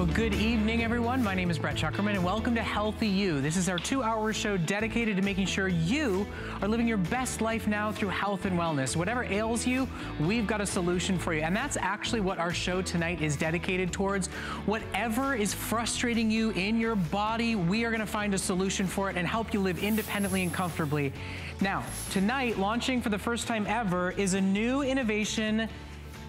Well, good evening, everyone. My name is Brett Chukerman, and welcome to Healthy You. This is our two-hour show dedicated to making sure you are living your best life now through health and wellness. Whatever ails you, we've got a solution for you. And that's actually what our show tonight is dedicated towards. Whatever is frustrating you in your body, we are going to find a solution for it and help you live independently and comfortably. Now, tonight, launching for the first time ever, is a new innovation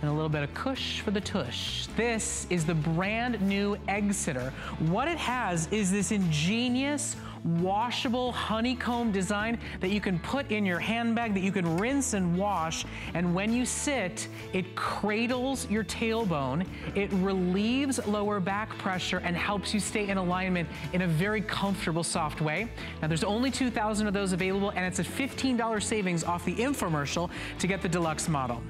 and a little bit of cush for the tush. This is the brand new Egg Sitter. What it has is this ingenious washable honeycomb design that you can put in your handbag that you can rinse and wash and when you sit it cradles your tailbone it relieves lower back pressure and helps you stay in alignment in a very comfortable soft way now there's only 2,000 of those available and it's a $15 savings off the infomercial to get the deluxe model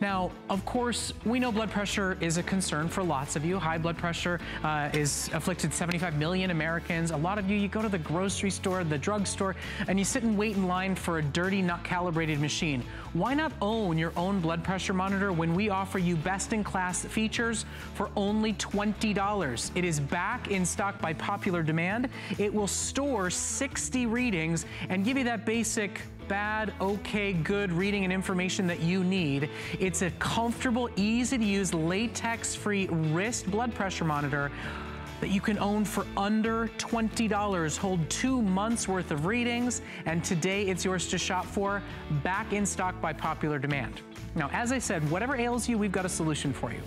now, of course, we know blood pressure is a concern for lots of you. High blood pressure uh, is afflicted 75 million Americans. A lot of you, you go to the grocery store, the drugstore, and you sit and wait in line for a dirty, not calibrated machine. Why not own your own blood pressure monitor when we offer you best-in-class features for only $20? It is back in stock by popular demand. It will store 60 readings and give you that basic bad, okay, good reading and information that you need. It's a comfortable, easy to use, latex-free wrist blood pressure monitor that you can own for under $20. Hold two months worth of readings, and today it's yours to shop for, back in stock by popular demand. Now, as I said, whatever ails you, we've got a solution for you.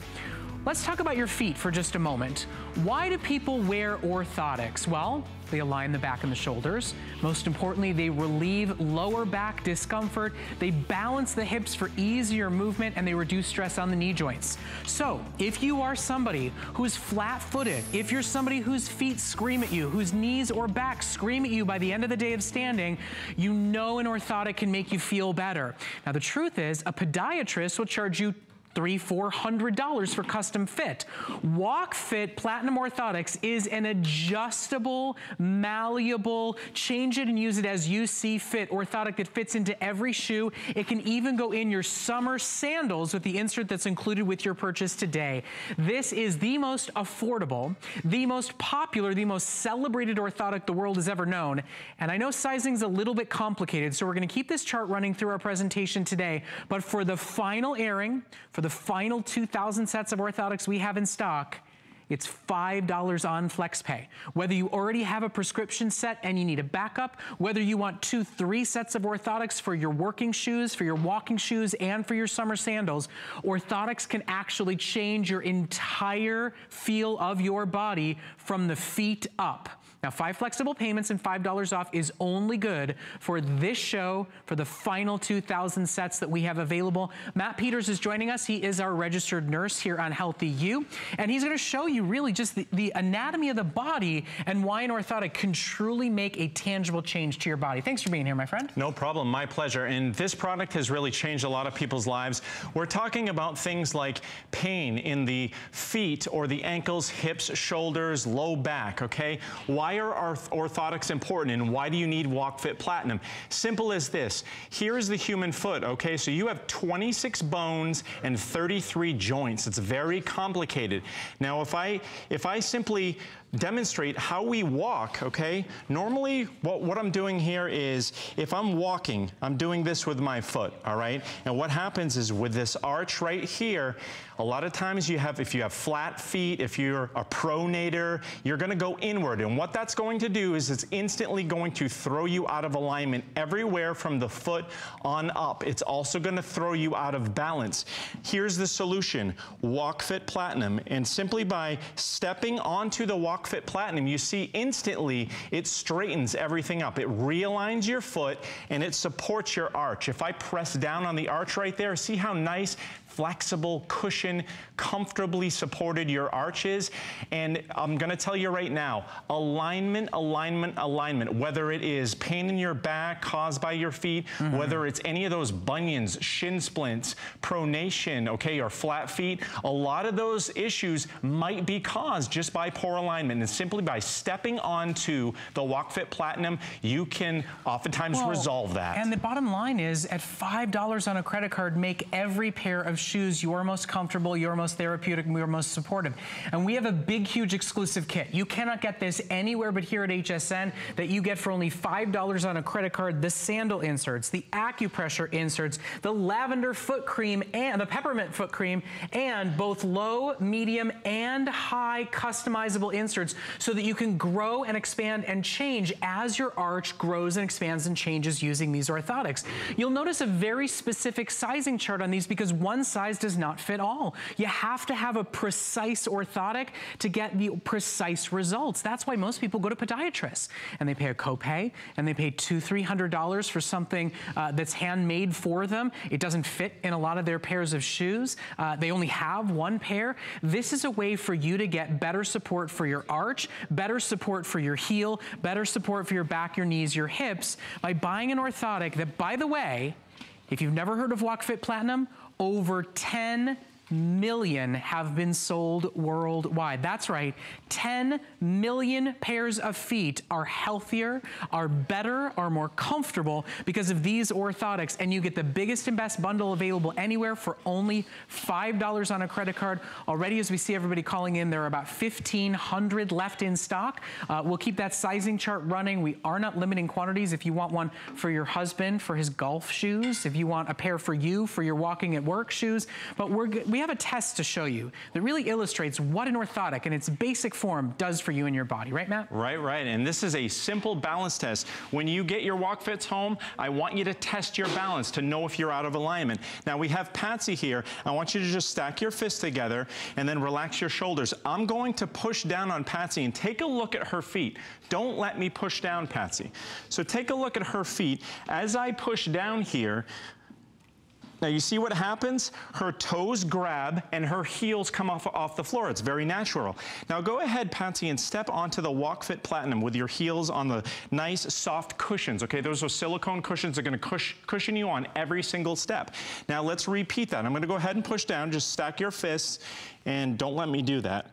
Let's talk about your feet for just a moment. Why do people wear orthotics? Well, they align the back and the shoulders. Most importantly, they relieve lower back discomfort. They balance the hips for easier movement and they reduce stress on the knee joints. So if you are somebody who's flat-footed, if you're somebody whose feet scream at you, whose knees or back scream at you by the end of the day of standing, you know an orthotic can make you feel better. Now the truth is, a podiatrist will charge you three, four hundred dollars for custom fit. Walk Fit Platinum Orthotics is an adjustable, malleable, change it and use it as you see fit orthotic that fits into every shoe. It can even go in your summer sandals with the insert that's included with your purchase today. This is the most affordable, the most popular, the most celebrated orthotic the world has ever known. And I know sizing's a little bit complicated, so we're gonna keep this chart running through our presentation today. But for the final airing, for the final 2,000 sets of orthotics we have in stock, it's $5 on FlexPay. Whether you already have a prescription set and you need a backup, whether you want two, three sets of orthotics for your working shoes, for your walking shoes, and for your summer sandals, orthotics can actually change your entire feel of your body from the feet up. Now, five flexible payments and $5 off is only good for this show, for the final 2,000 sets that we have available. Matt Peters is joining us. He is our registered nurse here on Healthy You, and he's gonna show you really just the, the anatomy of the body and why an orthotic can truly make a tangible change to your body. Thanks for being here, my friend. No problem, my pleasure. And this product has really changed a lot of people's lives. We're talking about things like pain in the feet or the ankles, hips, shoulders, low back, okay? Why why are orthotics important and why do you need WalkFit Platinum? Simple as this. Here is the human foot, okay? So you have 26 bones and 33 joints. It's very complicated. Now, if I, if I simply demonstrate how we walk, okay? Normally, what, what I'm doing here is, if I'm walking, I'm doing this with my foot, all right? And what happens is with this arch right here, a lot of times you have, if you have flat feet, if you're a pronator, you're gonna go inward. And what that's going to do is it's instantly going to throw you out of alignment everywhere from the foot on up. It's also gonna throw you out of balance. Here's the solution, WalkFit Platinum. And simply by stepping onto the Walk Fit Platinum, you see instantly it straightens everything up. It realigns your foot and it supports your arch. If I press down on the arch right there, see how nice flexible cushion, comfortably supported your arches. And I'm gonna tell you right now, alignment, alignment, alignment, whether it is pain in your back caused by your feet, mm -hmm. whether it's any of those bunions, shin splints, pronation, okay, or flat feet, a lot of those issues might be caused just by poor alignment. And simply by stepping onto the WalkFit Platinum, you can oftentimes well, resolve that. And the bottom line is, at $5 on a credit card, make every pair of shoes you're most comfortable, you're most therapeutic, and you're most supportive. And we have a big, huge exclusive kit. You cannot get this anywhere but here at HSN that you get for only $5 on a credit card. The sandal inserts, the acupressure inserts, the lavender foot cream and the peppermint foot cream, and both low, medium, and high customizable inserts so that you can grow and expand and change as your arch grows and expands and changes using these orthotics. You'll notice a very specific sizing chart on these because one size does not fit all. You have to have a precise orthotic to get the precise results. That's why most people go to podiatrists and they pay a copay and they pay two, three hundred dollars for something uh, that's handmade for them. It doesn't fit in a lot of their pairs of shoes. Uh, they only have one pair. This is a way for you to get better support for your arch, better support for your heel, better support for your back, your knees, your hips by buying an orthotic that, by the way, if you've never heard of WalkFit Platinum, over 10 million have been sold worldwide. That's right, 10 million pairs of feet are healthier, are better, are more comfortable because of these orthotics. And you get the biggest and best bundle available anywhere for only $5 on a credit card. Already, as we see everybody calling in, there are about 1,500 left in stock. Uh, we'll keep that sizing chart running. We are not limiting quantities. If you want one for your husband, for his golf shoes, if you want a pair for you, for your walking at work shoes, but we're, we have a test to show you that really illustrates what an orthotic in its basic form does for you and your body. Right, Matt? Right, right. And this is a simple balance test. When you get your WalkFits home, I want you to test your balance to know if you're out of alignment. Now, we have Patsy here. I want you to just stack your fists together and then relax your shoulders. I'm going to push down on Patsy and take a look at her feet. Don't let me push down, Patsy. So take a look at her feet. As I push down here, now you see what happens? Her toes grab and her heels come off, off the floor. It's very natural. Now go ahead, Patsy, and step onto the WalkFit Platinum with your heels on the nice soft cushions, okay? Those are silicone cushions. that are gonna cush, cushion you on every single step. Now let's repeat that. I'm gonna go ahead and push down. Just stack your fists and don't let me do that.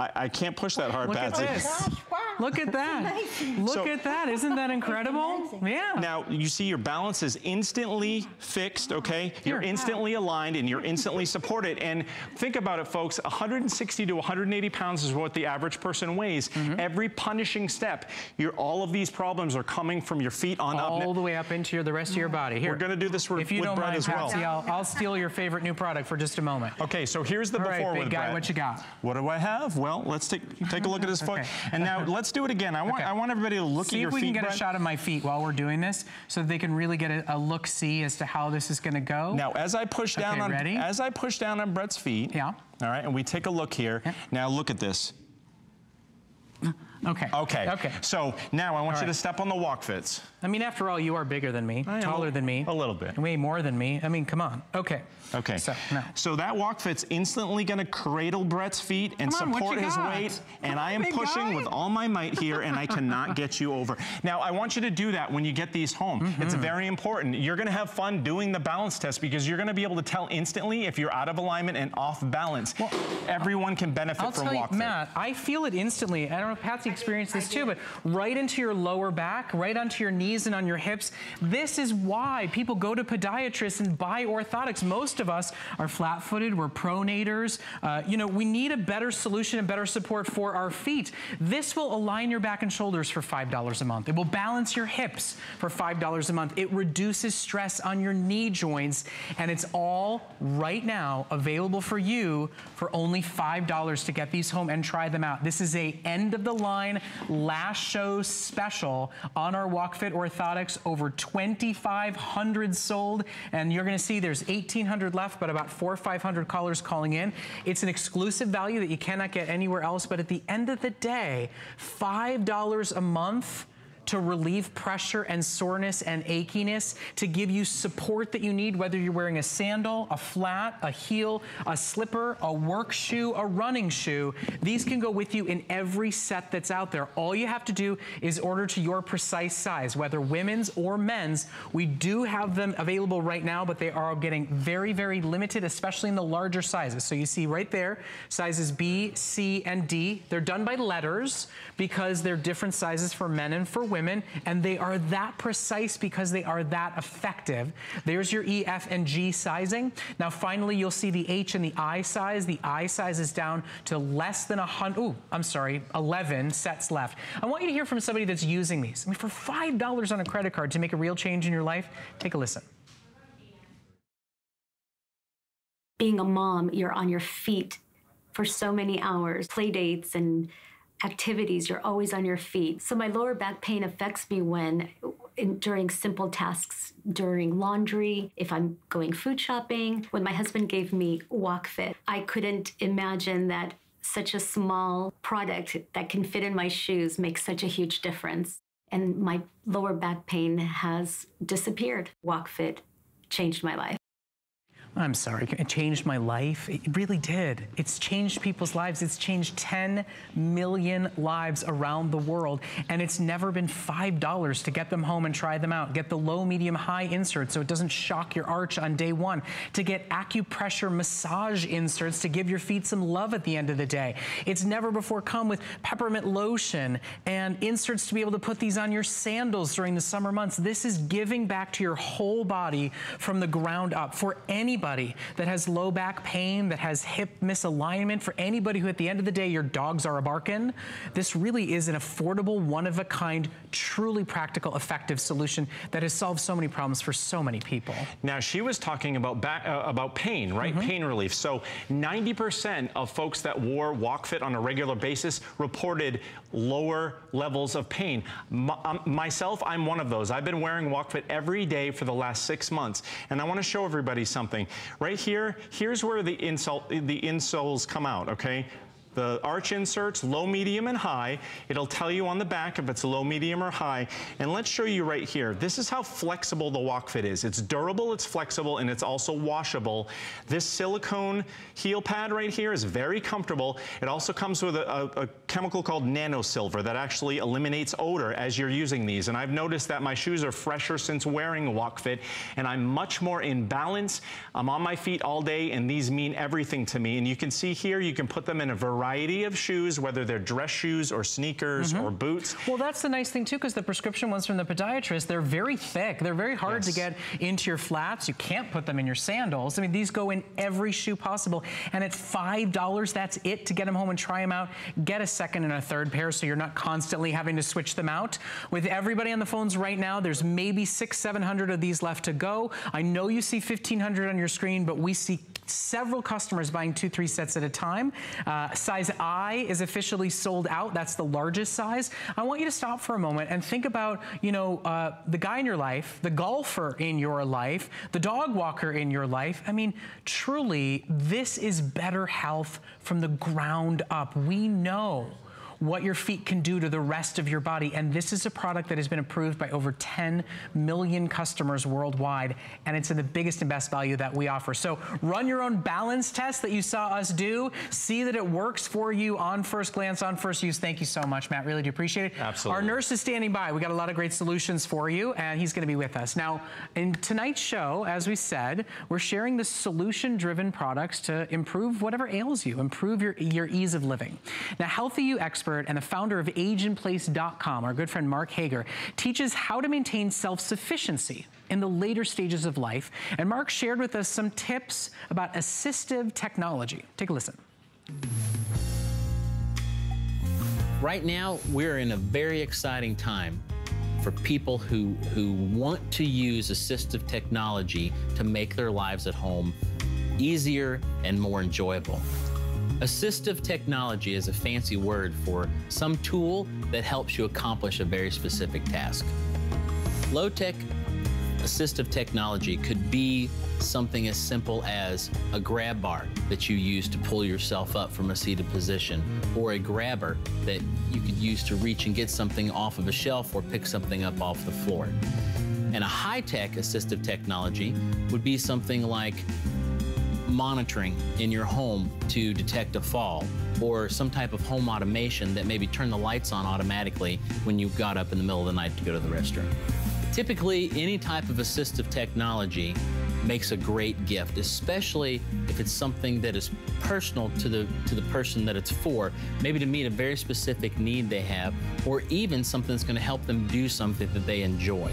I, I can't push that hard, Look Patsy. At this. Look at that. Look So- at that. Isn't that incredible? Yeah. Now, you see your balance is instantly fixed, okay? You're instantly aligned and you're instantly supported. And think about it, folks, 160 to 180 pounds is what the average person weighs. Mm-hmm. Every punishing step, your, all of these problems are coming from your feet on up. all the way up into your, the rest of your body. Here. We're gonna do this with, if you with don't Brett mind, as well. Patsy, I'll, I'll steal your favorite new product for just a moment. Okay, so here's the All right, before big with guy, Brett. what you got? What do I have? Well, let's take take a look at his foot. Okay. And now let's do it again. I want Okay. I want everybody to look See at your feet. See if we can get Brett. a shot of my feet while we're doing this so that they can really get a, a look-see as to how this is going to go. Now, as I push down Okay, on ready? as I push down on Brett's feet, Yeah. all right, and we take a look here. Yeah. Now look at this. Okay. Okay. Okay. So now I want All you to step on the walk fits. I mean, after all, you are bigger than me, I taller a- than me. a little bit. Way more than me. I mean, come on. Okay. Okay. So, no. So that walk fit's instantly going to cradle Brett's feet and on, support his got? weight. Come and I am pushing guy. with all my might here, and I cannot get you over. Now, I want you to do that when you get these home. It's Mm-hmm. very important. You're going to have fun doing the balance test because you're going to be able to tell instantly if you're out of alignment and off balance. Everyone can benefit I'll from tell you, walk fit. Matt, I feel it instantly. I don't know if Patsy experienced this too, but right into your lower back, right onto your knees and on your hips. This is why people go to podiatrists and buy orthotics. Most of us are flat-footed, we're pronators. Uh, you know, we need a better solution and better support for our feet. This will align your back and shoulders for $5 a month. It will balance your hips for $5 a month. It reduces stress on your knee joints, and it's all right now available for you for only $5 to get these home and try them out. This is a end of the line last show special on our WalkFit orthotics. Over 2,500 sold, and you're gonna see there's 1,800 left, but about four or 500 callers calling in. It's an exclusive value that you cannot get anywhere else, but at the end of the day, $5 a month to relieve pressure and soreness and achiness, to give you support that you need, whether you're wearing a sandal, a flat, a heel, a slipper, a work shoe, a running shoe. These can go with you in every set that's out there. All you have to do is order to your precise size, whether women's or men's. We do have them available right now, but they are getting very, very limited, especially in the larger sizes. So you see right there, sizes B, C, and D. They're done by letters because they're different sizes for men and for women. Women, and they are that precise because they are that effective. There's your E, F, and G sizing. Now, finally, you'll see the H and the I size. The I size is down to less than a hundred, ooh, I'm sorry, 11 sets left. I want you to hear from somebody that's using these. I mean, for $5 on a credit card to make a real change in your life, take a listen. Being a mom, you're on your feet for so many hours, play dates and activities, you're always on your feet. So my lower back pain affects me when in, during simple tasks, during laundry, if I'm going food shopping. When my husband gave me WalkFit, I couldn't imagine that such a small product that can fit in my shoes makes such a huge difference. And my lower back pain has disappeared. WalkFit changed my life. I'm sorry, it changed my life. It really did. It's changed people's lives. It's changed 10 million lives around the world. And it's never been $5 to get them home and try them out. Get the low, medium, high insert so it doesn't shock your arch on day one. To get acupressure massage inserts to give your feet some love at the end of the day. It's never before come with peppermint lotion and inserts to be able to put these on your sandals during the summer months. This is giving back to your whole body from the ground up for any anybody that has low back pain, that has hip misalignment, for anybody who at the end of the day your dogs are a barking, this really is an affordable, one-of-a-kind, truly practical, effective solution that has solved so many problems for so many people. Now, she was talking about back, uh, about pain, right? Mm -hmm. Pain relief. So 90% of folks that wore WalkFit on a regular basis reported lower levels of pain. My, um, myself, I'm one of those. I've been wearing WalkFit every day for the last six months. And I want to show everybody something. Right here, here's where the, insole, the insoles come out, okay? The arch inserts, low, medium, and high. It'll tell you on the back if it's low, medium, or high. And let's show you right here. This is how flexible the WalkFit is. It's durable, it's flexible, and it's also washable. This silicone heel pad right here is very comfortable. It also comes with a, a, a chemical called nanosilver that actually eliminates odor as you're using these. And I've noticed that my shoes are fresher since wearing a WalkFit, and I'm much more in balance. I'm on my feet all day, and these mean everything to me. And you can see here, you can put them in a variety variety of shoes, whether they're dress shoes or sneakers mm -hmm. or boots. Well, that's the nice thing too, because the prescription ones from the podiatrist, they're very thick. They're very hard yes. to get into your flats. You can't put them in your sandals. I mean, these go in every shoe possible. And at $5, that's it to get them home and try them out. Get a second and a third pair so you're not constantly having to switch them out. With everybody on the phones right now, there's maybe six, 700 of these left to go. I know you see 1,500 on your screen, but we see several customers buying two, three sets at a time. Uh, size I is officially sold out. That's the largest size. I want you to stop for a moment and think about, you know, uh, the guy in your life, the golfer in your life, the dog walker in your life. I mean, truly, this is better health from the ground up. We know what your feet can do to the rest of your body. And this is a product that has been approved by over 10 million customers worldwide. And it's in the biggest and best value that we offer. So run your own balance test that you saw us do. See that it works for you on first glance, on first use. Thank you so much, Matt. Really do appreciate it. Absolutely. Our nurse is standing by. We got a lot of great solutions for you, and he's going to be with us. Now, in tonight's show, as we said, we're sharing the solution-driven products to improve whatever ails you, improve your, your ease of living. Now, Healthy You expert expert and the founder of AgeInPlace.com, our good friend Mark Hager, teaches how to maintain self-sufficiency in the later stages of life. And Mark shared with us some tips about assistive technology. Take a listen. Right now, we're in a very exciting time for people who, who want to use assistive technology to make their lives at home easier and more enjoyable. Assistive technology is a fancy word for some tool that helps you accomplish a very specific task. Low-tech assistive technology could be something as simple as a grab bar that you use to pull yourself up from a seated position, or a grabber that you could use to reach and get something off of a shelf or pick something up off the floor. And a high-tech assistive technology would be something like monitoring in your home to detect a fall or some type of home automation that maybe turn the lights on automatically when you got up in the middle of the night to go to the restroom. Typically, any type of assistive technology makes a great gift, especially if it's something that is personal to the to the person that it's for, maybe to meet a very specific need they have, or even something that's going to help them do something that they enjoy.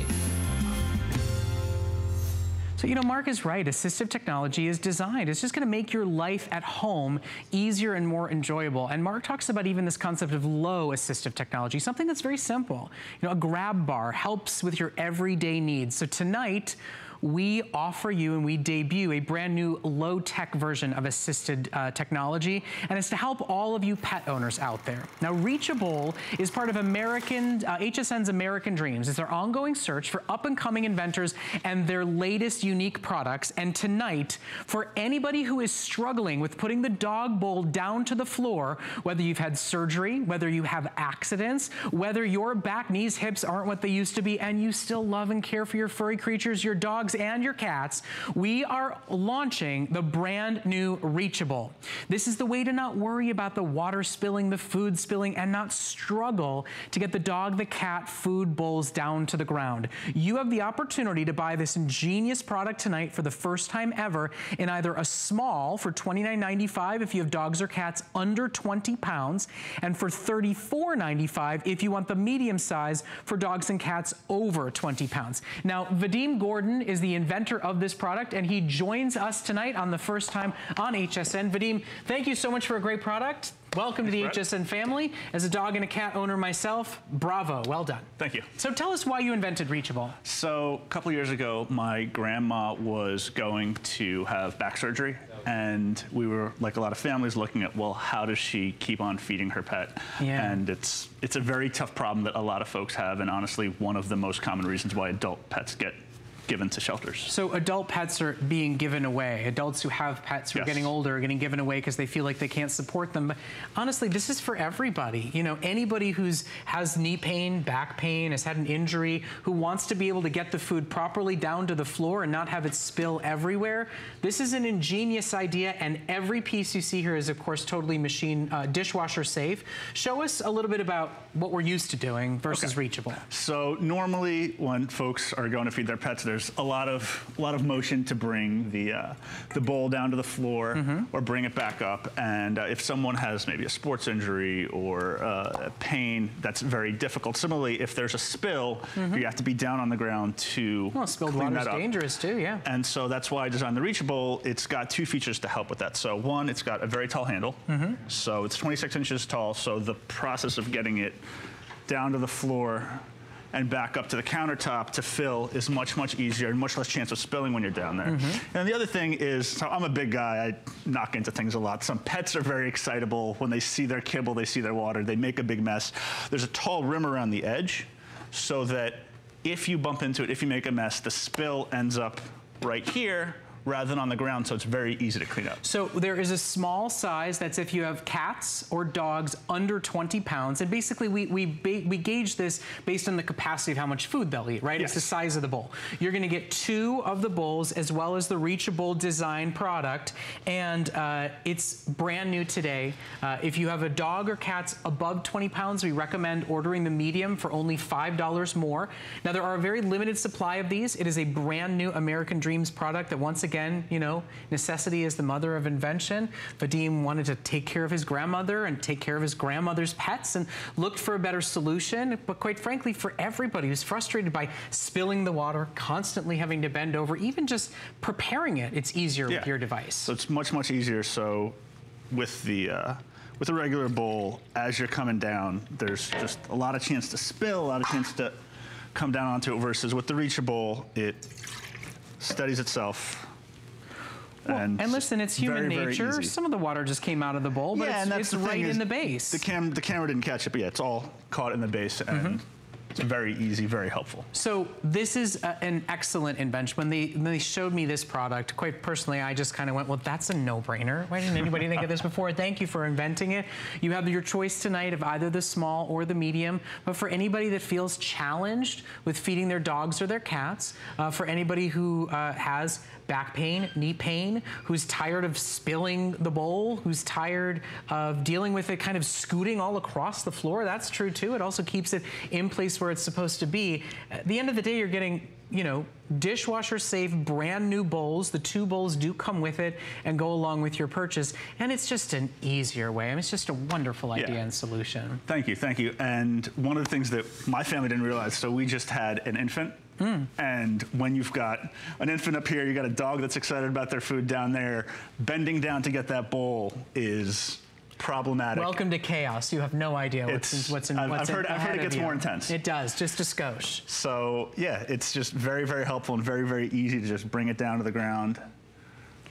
So, you know, Mark is right. Assistive technology is designed. It's just going to make your life at home easier and more enjoyable. And Mark talks about even this concept of low assistive technology, something that's very simple. You know, a grab bar helps with your everyday needs. So tonight, we offer you and we debut a brand new low-tech version of assisted uh, technology, and it's to help all of you pet owners out there. Now, Reachable is part of American uh, HSN's American Dreams. It's our ongoing search for up-and-coming inventors and their latest unique products. And tonight, for anybody who is struggling with putting the dog bowl down to the floor, whether you've had surgery, whether you have accidents, whether your back, knees, hips aren't what they used to be, and you still love and care for your furry creatures, your dog, dogs and your cats, we are launching the brand new Reachable. This is the way to not worry about the water spilling, the food spilling, and not struggle to get the dog, the cat, food bowls down to the ground. You have the opportunity to buy this ingenious product tonight for the first time ever in either a small for $29.95 if you have dogs or cats under 20 pounds, and for $34.95 if you want the medium size for dogs and cats over 20 pounds. Now, Vadim Gordon is is the inventor of this product, and he joins us tonight on the first time on HSN. Vadim, thank you so much for a great product. Welcome to the Brett. HSN family. As a dog and a cat owner myself, bravo, well done. Thank you. So tell us why you invented Reachable. So a couple years ago, my grandma was going to have back surgery and we were like a lot of families looking at well how does she keep on feeding her pet yeah. and it's it's a very tough problem that a lot of folks have and honestly one of the most common reasons why adult pets get given to shelters. So adult pets are being given away. Adults who have pets who yes. are getting older are getting given away because they feel like they can't support them. But honestly, this is for everybody. You know, anybody who's has knee pain, back pain, has had an injury, who wants to be able to get the food properly down to the floor and not have it spill everywhere. This is an ingenious idea, and every piece you see here is, of course, totally machine uh, dishwasher safe. Show us a little bit about what we're used to doing versus okay. reachable. So normally when folks are going to feed their pets, there's a lot of a lot of motion to bring the uh, the bowl down to the floor mm -hmm. or bring it back up. And uh, if someone has maybe a sports injury or uh, pain, that's very difficult. Similarly, if there's a spill, mm -hmm. you have to be down on the ground to well, spilled water is dangerous too. Yeah. And so that's why I designed the Reachable. It's got two features to help with that. So one, it's got a very tall handle. Mm -hmm. So it's 26 inches tall. So the process of getting it down to the floor and back up to the countertop to fill is much, much easier and much less chance of spilling when you're down there. Mm -hmm. And the other thing is, so I'm a big guy, I knock into things a lot. Some pets are very excitable. When they see their kibble, they see their water, they make a big mess. There's a tall rim around the edge so that if you bump into it, if you make a mess, the spill ends up right here rather than on the ground, so it's very easy to clean up. So there is a small size that's if you have cats or dogs under 20 pounds, and basically we, we, we gauge this based on the capacity of how much food they'll eat, right? Yes. It's the size of the bowl. You're gonna get two of the bowls as well as the reachable design product, and uh, it's brand new today. Uh, if you have a dog or cats above 20 pounds, we recommend ordering the medium for only $5 more. Now there are a very limited supply of these. It is a brand new American Dreams product that once again again, you know, necessity is the mother of invention. Vadim wanted to take care of his grandmother and take care of his grandmother's pets and looked for a better solution. But quite frankly, for everybody who's frustrated by spilling the water, constantly having to bend over, even just preparing it, it's easier yeah. with your device. So it's much, much easier. So with the, uh, with a regular bowl, as you're coming down, there's just a lot of chance to spill, a lot of chance to come down onto it versus with the reachable, it steadies itself and, and, listen, it's human very, nature. Very Some of the water just came out of the bowl, but yeah, it's, it's right in the base. The, cam the camera didn't catch it, but yeah, it's all caught in the base. And mm -hmm. It's very easy, very helpful. So this is a, an excellent invention. When they, when they showed me this product, quite personally, I just kind of went, well, that's a no-brainer. Why didn't anybody think of this before? Thank you for inventing it. You have your choice tonight of either the small or the medium. But for anybody that feels challenged with feeding their dogs or their cats, uh, for anybody who uh, has back pain, knee pain, who's tired of spilling the bowl, who's tired of dealing with it kind of scooting all across the floor, that's true too. It also keeps it in place where it's supposed to be. At the end of the day, you're getting you know, dishwasher safe brand new bowls. The two bowls do come with it and go along with your purchase. And it's just an easier way. I mean, it's just a wonderful idea Yeah. and solution. Thank you, thank you. And one of the things that my family didn't realize, so we just had an infant. And when you've got an infant up here, you got a dog that's excited about their food down there, bending down to get that bowl is problematic. Welcome to chaos. You have no idea what's It's- in, what's in, I've- what's I've heard- I've heard it gets you. more intense. It does, just a skosh. So yeah, it's just very, very helpful and very, very easy to just bring it down to the ground,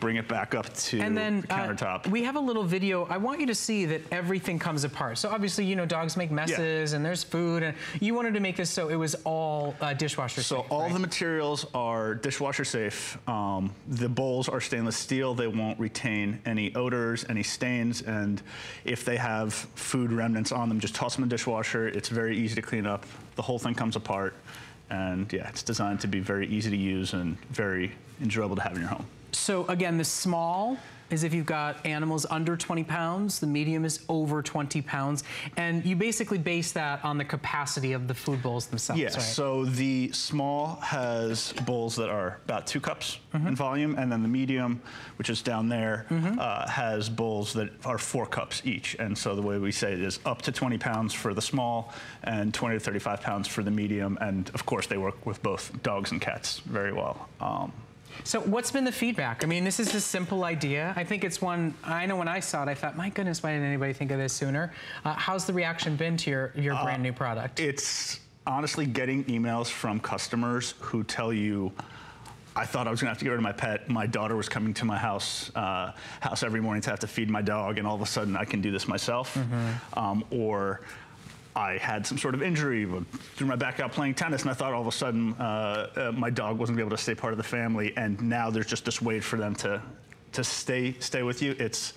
bring it back up to And then the uh, countertop. we have a little video. I want you to see that everything comes apart. So obviously, you know, dogs make messes and there's food, and you wanted to make this so it was all uh, dishwasher So safe. So all right? the materials are dishwasher safe. Um, the bowls are stainless steel. They won't retain any odors, any stains, and if they have food remnants on them, just toss them in the dishwasher. It's very easy to clean up. The whole thing comes apart, and yeah, it's designed to be very easy to use and very enjoyable to have in your home. So again, the small is if you've got animals under 20 pounds, the medium is over 20 pounds, and you basically base that on the capacity of the food bowls themselves, Yeah, right? so the small has bowls that are about two cups Mm-hmm. in volume, and then the medium, which is down there, uh, has bowls that are four cups each. And so the way we say it is up to 20 pounds for the small and 20 to 35 pounds for the medium. And of course, they work with both dogs and cats very well. Um, So what's been the feedback? I mean, this is a simple idea. I think it's one, I know when I saw it, I thought, my goodness, why didn't anybody think of this sooner? Uh, how's the reaction been to your, your brand new product? It's honestly getting emails from customers who tell you, I thought I was gonna have to get rid of my pet. My daughter was coming to my house uh, house every morning to have to feed my dog, and all of a sudden I can do this myself. Um, or I had some sort of injury, threw my back out playing tennis, and I thought all of a sudden uh, uh, my dog wasn't able to stay part of the family, and now there's just this way for them to to stay stay with you. It's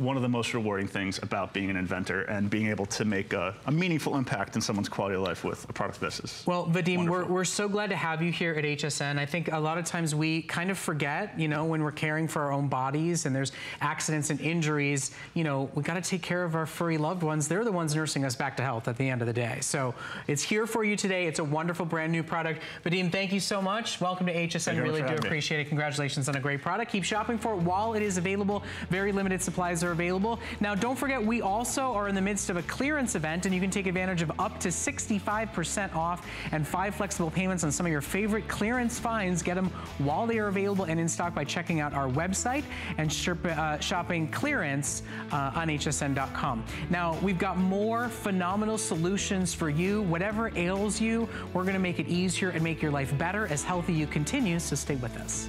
one of the most rewarding things about being an inventor and being able to make a, a meaningful impact in someone's quality of life with a product like this is. Well, Vadim, we're, we're so glad to have you here at HSN. I think a lot of times we kind of forget, you know, when we're caring for our own bodies and there's accidents and injuries, you know, we got to take care of our furry loved ones. They're the ones nursing us back to health at the end of the day. So it's here for you today. It's a wonderful brand new product. Vadim, thank you so much. Welcome to HSN. really do having me. appreciate it. Congratulations on a great product. Keep shopping for it while it is available. Very limited supplies are available. Now, don't forget, we also are in the midst of a clearance event, and you can take advantage of up to 65% off and five flexible payments on some of your favorite clearance finds. Get them while they are available and in stock by checking out our website and uh, shopping clearance uh, on hsn.com. Now, we've got more phenomenal solutions for you. Whatever ails you, we're going to make it easier and make your life better as Healthy You continues. So stay with us.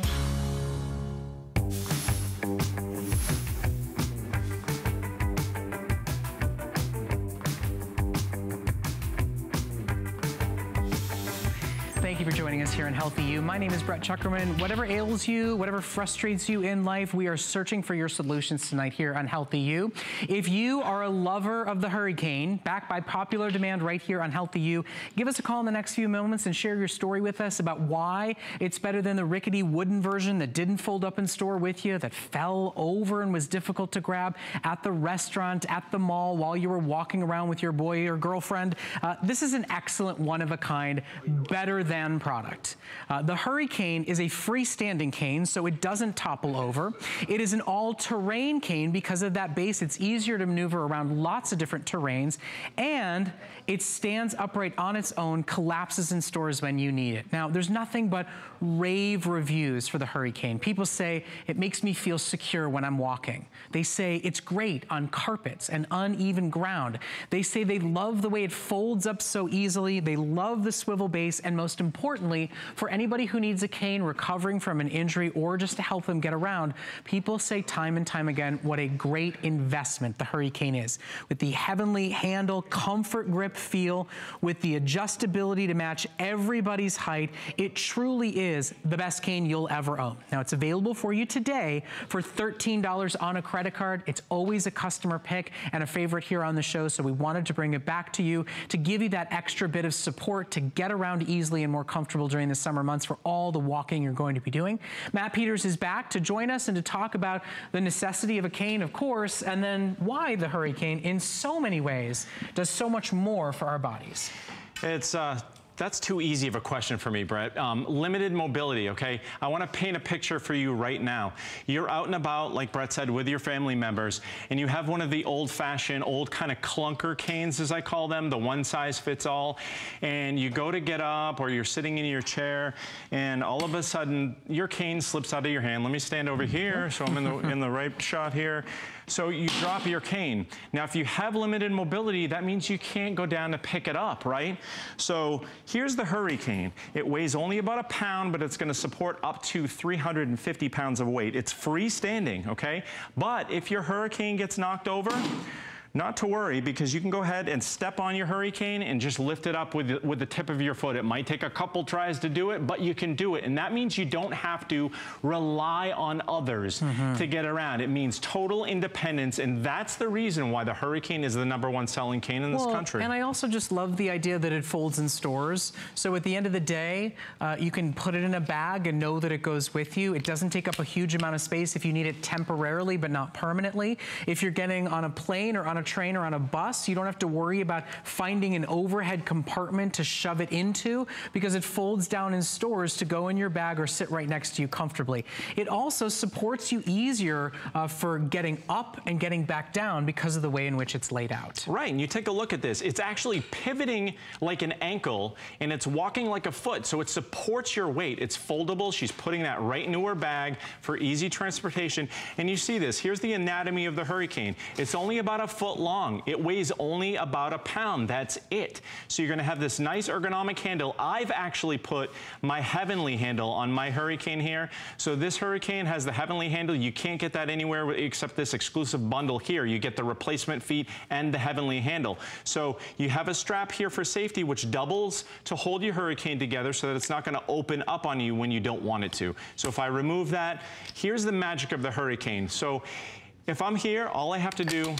Here on Healthy You. My name is Brett Chukerman. Whatever ails you, whatever frustrates you in life, we are searching for your solutions tonight here on Healthy You. If you are a lover of the HurryCane, backed by popular demand right here on Healthy You, give us a call in the next few moments and share your story with us about why it's better than the rickety wooden version that didn't fold up in store with you, that fell over and was difficult to grab at the restaurant, at the mall, while you were walking around with your boy or girlfriend. Uh, this is an excellent one of a kind, better than fun Uh, the HurryCane is a freestanding cane, so it doesn't topple over. It is an all-terrain cane because of that base. It's easier to maneuver around lots of different terrains, and it stands upright on its own, collapses in stores when you need it. Now, there's nothing but rave reviews for the HurryCane. People say, it makes me feel secure when I'm walking. They say it's great on carpets and uneven ground. They say they love the way it folds up so easily. They love the swivel base. And most importantly, for anybody who needs a cane recovering from an injury or just to help them get around, people say time and time again what a great investment the HurryCane is. With the heavenly handle, comfort grip feel, with the adjustability to match everybody's height, it truly is the best cane you'll ever own. Now, it's available for you today for $13 on a credit card. It's always a customer pick and a favorite here on the show, so we wanted to bring it back to you to give you that extra bit of support to get around easily and more comfortable during the summer months for all the walking you're going to be doing. Matt Peters is back to join us and to talk about the necessity of a cane, of course, and then why the HurryCane in so many ways does so much more for our bodies. It's uh, that's too easy of a question for me, Brett. Um, limited mobility, okay? I want to paint a picture for you right now. You're out and about, like Brett said, with your family members, and you have one of the old-fashioned, old kind of clunker canes, as I call them, the one size fits all, and you go to get up, or you're sitting in your chair, and all of a sudden, your cane slips out of your hand. Let me stand over here, so I'm in the, in the right shot here. So you drop your cane. Now, if you have limited mobility, that means you can't go down to pick it up, right? So here's the HurryCane. It weighs only about a pound, but it's gonna support up to 350 pounds of weight. It's freestanding, okay? But if your HurryCane gets knocked over, not to worry because you can go ahead and step on your HurryCane and just lift it up with the, with the tip of your foot. It might take a couple tries to do it, but you can do it. And that means you don't have to rely on others mm -hmm. to get around. It means total independence. And that's the reason why the HurryCane is the number one selling cane in well, this country. And I also just love the idea that it folds in stores. So at the end of the day, uh, you can put it in a bag and know that it goes with you. It doesn't take up a huge amount of space if you need it temporarily, but not permanently. If you're getting on a plane or on a a train or on a bus. You don't have to worry about finding an overhead compartment to shove it into because it folds down in stores to go in your bag or sit right next to you comfortably. It also supports you easier uh, for getting up and getting back down because of the way in which it's laid out. Right, and you take a look at this. It's actually pivoting like an ankle and it's walking like a foot, so it supports your weight. It's foldable. She's putting that right into her bag for easy transportation. And you see this. Here's the anatomy of the HurryCane. It's only about a foot foot long. It weighs only about a pound. That's it. So you're going to have this nice ergonomic handle. I've actually put my Heavenly handle on my HurryCane here. So this HurryCane has the Heavenly handle. You can't get that anywhere except this exclusive bundle here. You get the replacement feet and the Heavenly handle. So you have a strap here for safety, which doubles to hold your HurryCane together so that it's not going to open up on you when you don't want it to. So if I remove that, here's the magic of the HurryCane. So if I'm here, all I have to do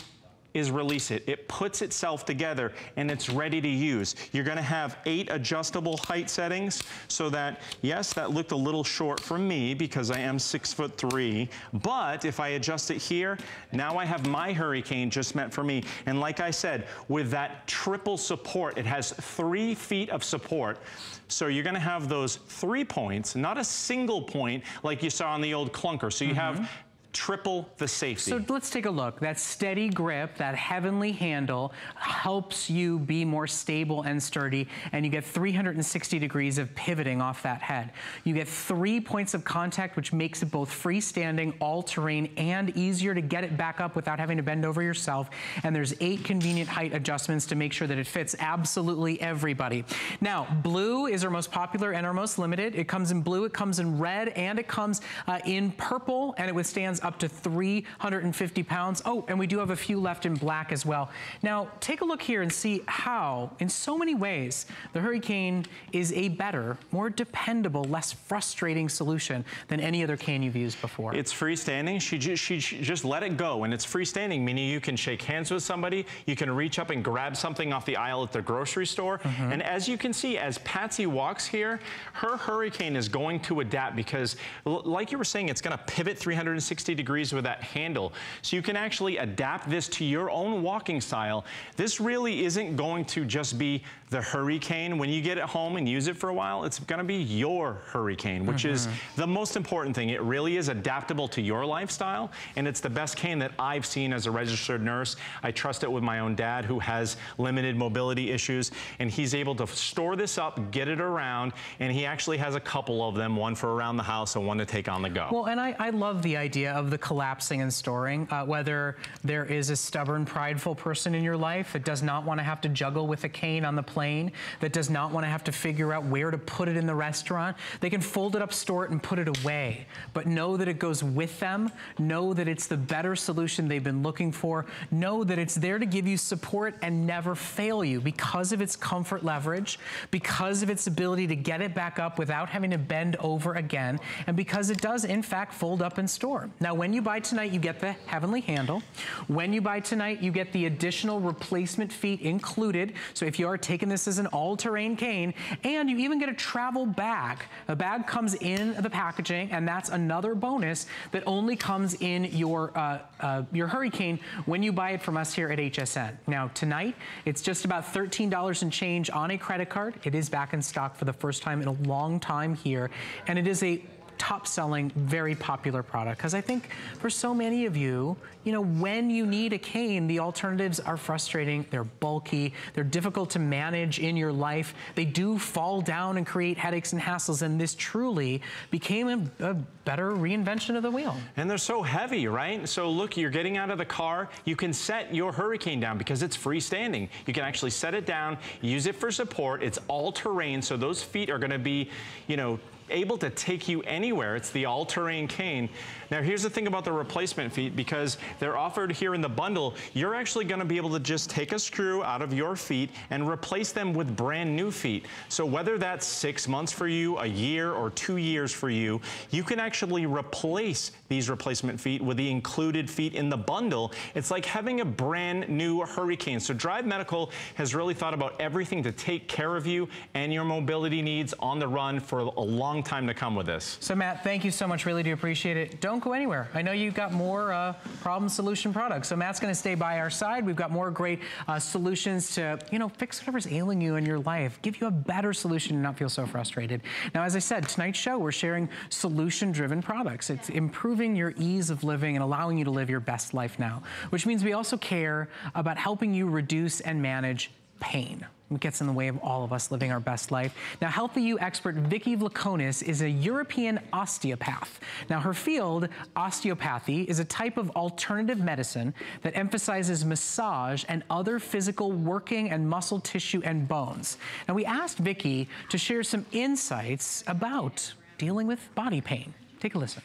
is release it. It puts itself together and it's ready to use. You're gonna have eight adjustable height settings so that, yes, that looked a little short for me because I am six foot three, but if I adjust it here, now I have my HurryCane just meant for me. And like I said, with that triple support, it has three feet of support. So you're gonna have those three points, not a single point like you saw on the old clunker. So you mm -hmm. have triple the safety. So let's take a look. That steady grip, that heavenly handle helps you be more stable and sturdy and you get 360 degrees of pivoting off that head. You get three points of contact which makes it both freestanding, all-terrain, and easier to get it back up without having to bend over yourself. And there's eight convenient height adjustments to make sure that it fits absolutely everybody. Now, blue is our most popular and our most limited. It comes in blue, it comes in red, and it comes uh, in purple, and it withstands up to 350 pounds. Oh, and we do have a few left in black as well. Now, take a look here and see how, in so many ways, the HurryCane is a better, more dependable, less frustrating solution than any other cane you've used before. It's freestanding. She just, she just let it go. And it's freestanding, meaning you can shake hands with somebody, you can reach up and grab something off the aisle at the grocery store. Mm -hmm. And as you can see, as Patsy walks here, her HurryCane is going to adapt because, like you were saying, it's going to pivot 360 360 degrees with that handle. So you can actually adapt this to your own walking style. This really isn't going to just be the HurryCane. When you get it home and use it for a while, it's gonna be your HurryCane, which mm -hmm. is mm-hmm. the most important thing. It really is adaptable to your lifestyle, and it's the best cane that I've seen as a registered nurse. I trust it with my own dad who has limited mobility issues, and he's able to store this up, get it around, and he actually has a couple of them, one for around the house and one to take on the go. Well, and I, I love the idea of the collapsing and storing, uh, whether there is a stubborn, prideful person in your life that does not want to have to juggle with a cane on the plane plane that does not want to have to figure out where to put it in the restaurant, they can fold it up, store it, and put it away. But know that it goes with them. Know that it's the better solution they've been looking for. Know that it's there to give you support and never fail you because of its comfort leverage, because of its ability to get it back up without having to bend over again, and because it does, in fact, fold up and store. Now, when you buy tonight, you get the Heavenly handle. When you buy tonight, you get the additional replacement feet included. So if you are taking this is an all-terrain cane, and you even get a travel bag. A bag comes in the packaging, and that's another bonus that only comes in your, uh, uh, your HurryCane when you buy it from us here at HSN. Now, tonight, it's just about $13 and change on a credit card. It is back in stock for the first time in a long time here, and it is a top selling, very popular product. Because I think for so many of you, you know, when you need a cane, the alternatives are frustrating, they're bulky, they're difficult to manage in your life. They do fall down and create headaches and hassles, and this truly became a, a better reinvention of the wheel. And they're so heavy, right? So look, you're getting out of the car, you can set your HurryCane down because it's freestanding. You can actually set it down, use it for support. It's all terrain, so those feet are gonna be, you know, able to take you anywhere. It's the all-terrain cane. Now, here's the thing about the replacement feet, because they're offered here in the bundle, you're actually gonna be able to just take a screw out of your feet and replace them with brand new feet. So whether that's six months for you, a year, or two years for you, you can actually replace these replacement feet with the included feet in the bundle. It's like having a brand new HurryCane. So Drive Medical has really thought about everything to take care of you and your mobility needs on the run for a long time to come with this. So Matt, thank you so much. Really do appreciate it. Don't go anywhere. I know you've got more uh, problem solution products. So Matt's going to stay by our side. We've got more great uh, solutions to, you know, fix whatever's ailing you in your life. Give you a better solution and not feel so frustrated. Now, as I said, tonight's show, we're sharing solution-driven products. It's improving your ease of living and allowing you to live your best life now, which means we also care about helping you reduce and manage pain. Gets in the way of all of us living our best life. Now, Healthy You expert Vicki Vlachonis is a European osteopath. Now, her field, osteopathy, is a type of alternative medicine that emphasizes massage and other physical working and muscle tissue and bones. Now, we asked Vicki to share some insights about dealing with body pain. Take a listen.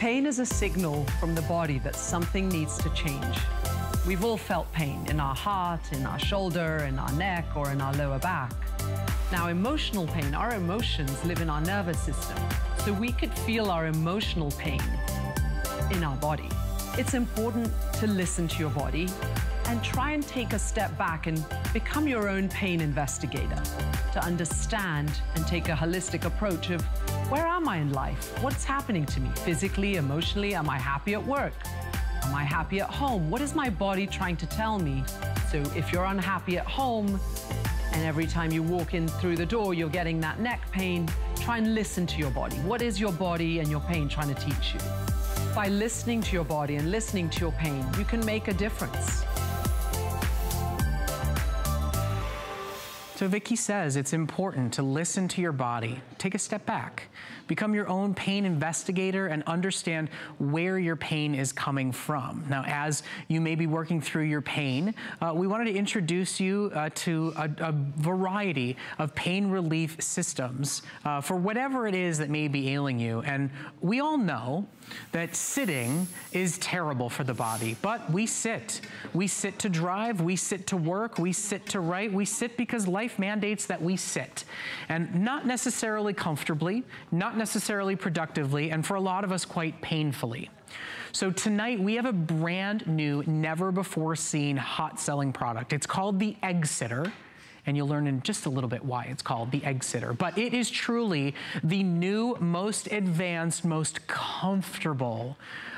Pain is a signal from the body that something needs to change. We've all felt pain in our heart, in our shoulder, in our neck, or in our lower back. Now, emotional pain, our emotions live in our nervous system, so we could feel our emotional pain in our body. It's important to listen to your body and try and take a step back and become your own pain investigator to understand and take a holistic approach of where am I in life? What's happening to me physically, emotionally? Am I happy at work? Am I happy at home? What is my body trying to tell me? So if you're unhappy at home and every time you walk in through the door, you're getting that neck pain, try and listen to your body. What is your body and your pain trying to teach you? By listening to your body and listening to your pain, you can make a difference. So Vicki says it's important to listen to your body, take a step back, become your own pain investigator and understand where your pain is coming from. Now, as you may be working through your pain, uh, we wanted to introduce you uh, to a, a, variety of pain relief systems uh, for whatever it is that may be ailing you. And we all know that sitting is terrible for the body, but we sit. We sit to drive, we sit to work, we sit to write, we sit because life mandates that we sit. And not necessarily comfortably, not necessarily productively, and for a lot of us quite painfully. So tonight we have a brand new, never before seen hot selling product. It's called the Egg Sitter and you'll learn in just a little bit why it's called the Egg Sitter. But it is truly the new, most advanced, most comfortable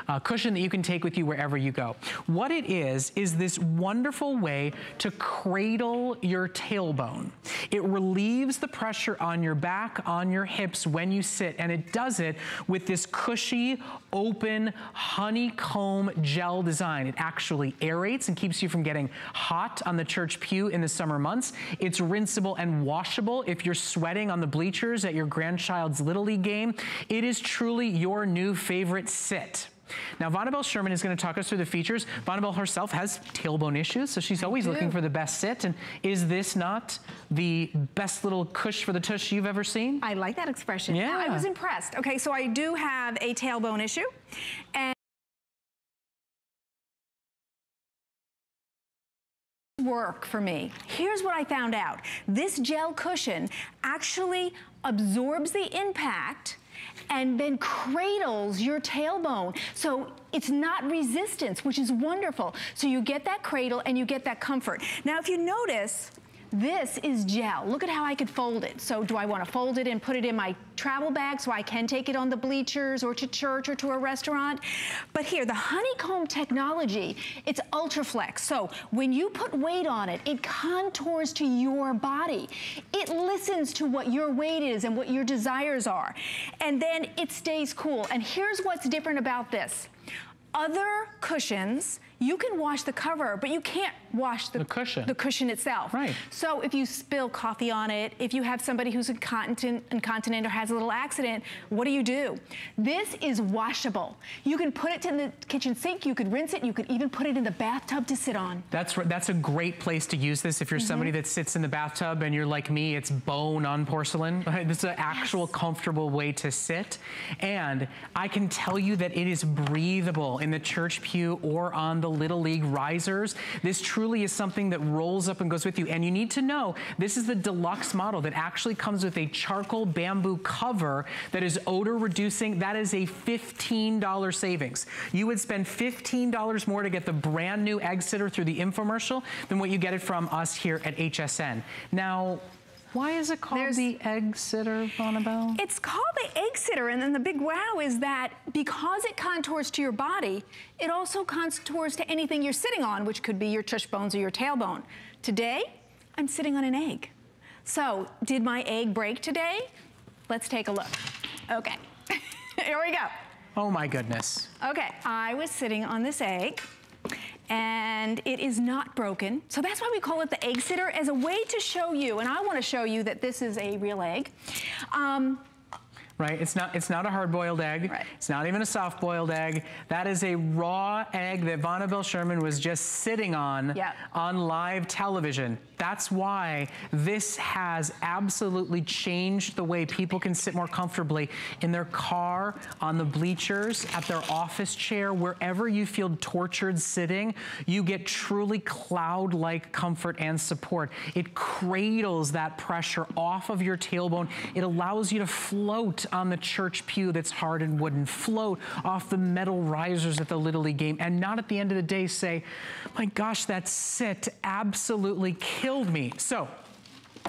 uh, cushion that you can take with you wherever you go. What it is, is this wonderful way to cradle your tailbone. It relieves the pressure on your back, on your hips when you sit, and it does it with this cushy, open, honeycomb gel design. It actually aerates and keeps you from getting hot on the church pew in the summer months. It's rinsable and washable if you're sweating on the bleachers at your grandchild's Little League game. It is truly your new favorite sit. Now, Vonabelle Sherman is going to talk us through the features. Vonabelle herself has tailbone issues, so she's always looking for the best sit. And is this not the best little cush for the tush you've ever seen? I like that expression. Yeah. I was impressed. Okay, so I do have a tailbone issue. And work for me. Here's what I found out. This gel cushion actually absorbs the impact and then cradles your tailbone. So it's not resistance, which is wonderful. So you get that cradle and you get that comfort. Now, if you notice, this is gel. Look at how I could fold it. So do I want to fold it and put it in my travel bag so I can take it on the bleachers or to church or to a restaurant? But here, the honeycomb technology, it's UltraFlex. So when you put weight on it, it contours to your body. It listens to what your weight is and what your desires are. And then it stays cool. And here's what's different about this. Other cushions, you can wash the cover, but you can't wash the, The cushion. the cushion itself. Right. So if you spill coffee on it, if you have somebody who's incontinent, incontinent or has a little accident, what do you do? This is washable. You can put it in the kitchen sink, you could rinse it, you could even put it in the bathtub to sit on. That's that's a great place to use this if you're somebody Mm-hmm. that sits in the bathtub and you're like me, it's bone on porcelain. This is an actual comfortable way to sit. And I can tell you that it is breathable in the church pew or on the Little League risers. This truly is something that rolls up and goes with you. And you need to know this is the deluxe model that actually comes with a charcoal bamboo cover that is odor reducing. That is a $15 savings. You would spend $15 more to get the brand new Egg Sitter through the infomercial than what you get it from us here at HSN. Now, why is it called There's- the Egg Sitter, Vonabelle? It's called the egg sitter, and then the big wow is that because it contours to your body, it also contours to anything you're sitting on, which could be your tush bones or your tailbone. Today, I'm sitting on an egg. So, did my egg break today? Let's take a look. Okay, here we go. Oh my goodness. Okay, I was sitting on this egg and it is not broken. So that's why we call it the egg sitter as a way to show you, and I want to show you that this is a real egg. Um, right? It's not it's not a hard-boiled egg. Right. It's not even a soft-boiled egg. That is a raw egg that Vonabelle Sherman was just sitting on Yep. on live television. That's why this has absolutely changed the way people can sit more comfortably in their car, on the bleachers, at their office chair, wherever you feel tortured sitting, you get truly cloud-like comfort and support. It cradles that pressure off of your tailbone. It allows you to float on the church pew that's hard and wooden, float off the metal risers at the Little League game, and not at the end of the day say, my gosh, that sit absolutely killed me. So,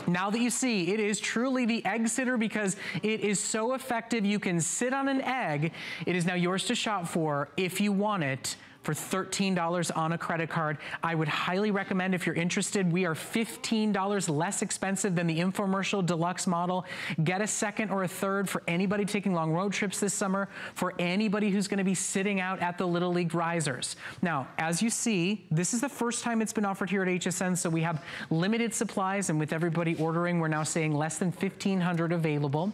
now that you see, it is truly the egg sitter because it is so effective. You can sit on an egg. It is now yours to shop for if you want it for $13 on a credit card. I would highly recommend if you're interested, we are $15 less expensive than the infomercial deluxe model. Get a second or a third for anybody taking long road trips this summer, for anybody who's gonna be sitting out at the Little League risers. Now, as you see, this is the first time it's been offered here at HSN, so we have limited supplies, and with everybody ordering, we're now saying less than 1,500 available.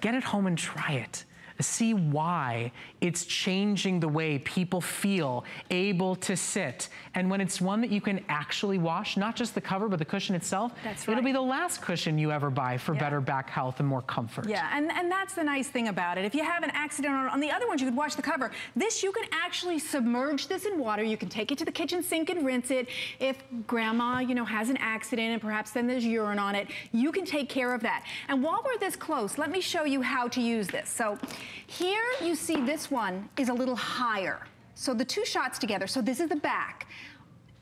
Get it home and try it see why it's changing the way people feel able to sit. And when it's one that you can actually wash, not just the cover, but the cushion itself, That's it'll be the last cushion you ever buy for Yeah. better back health and more comfort. Yeah, and, and that's the nice thing about it. If you have an accident on, on the other ones, you could wash the cover. This, you can actually submerge this in water. You can take it to the kitchen sink and rinse it. If grandma, you know, has an accident and perhaps then there's urine on it, you can take care of that. And while we're this close, let me show you how to use this. So here you see this one is a little higher. So the two shots together, so this is the back.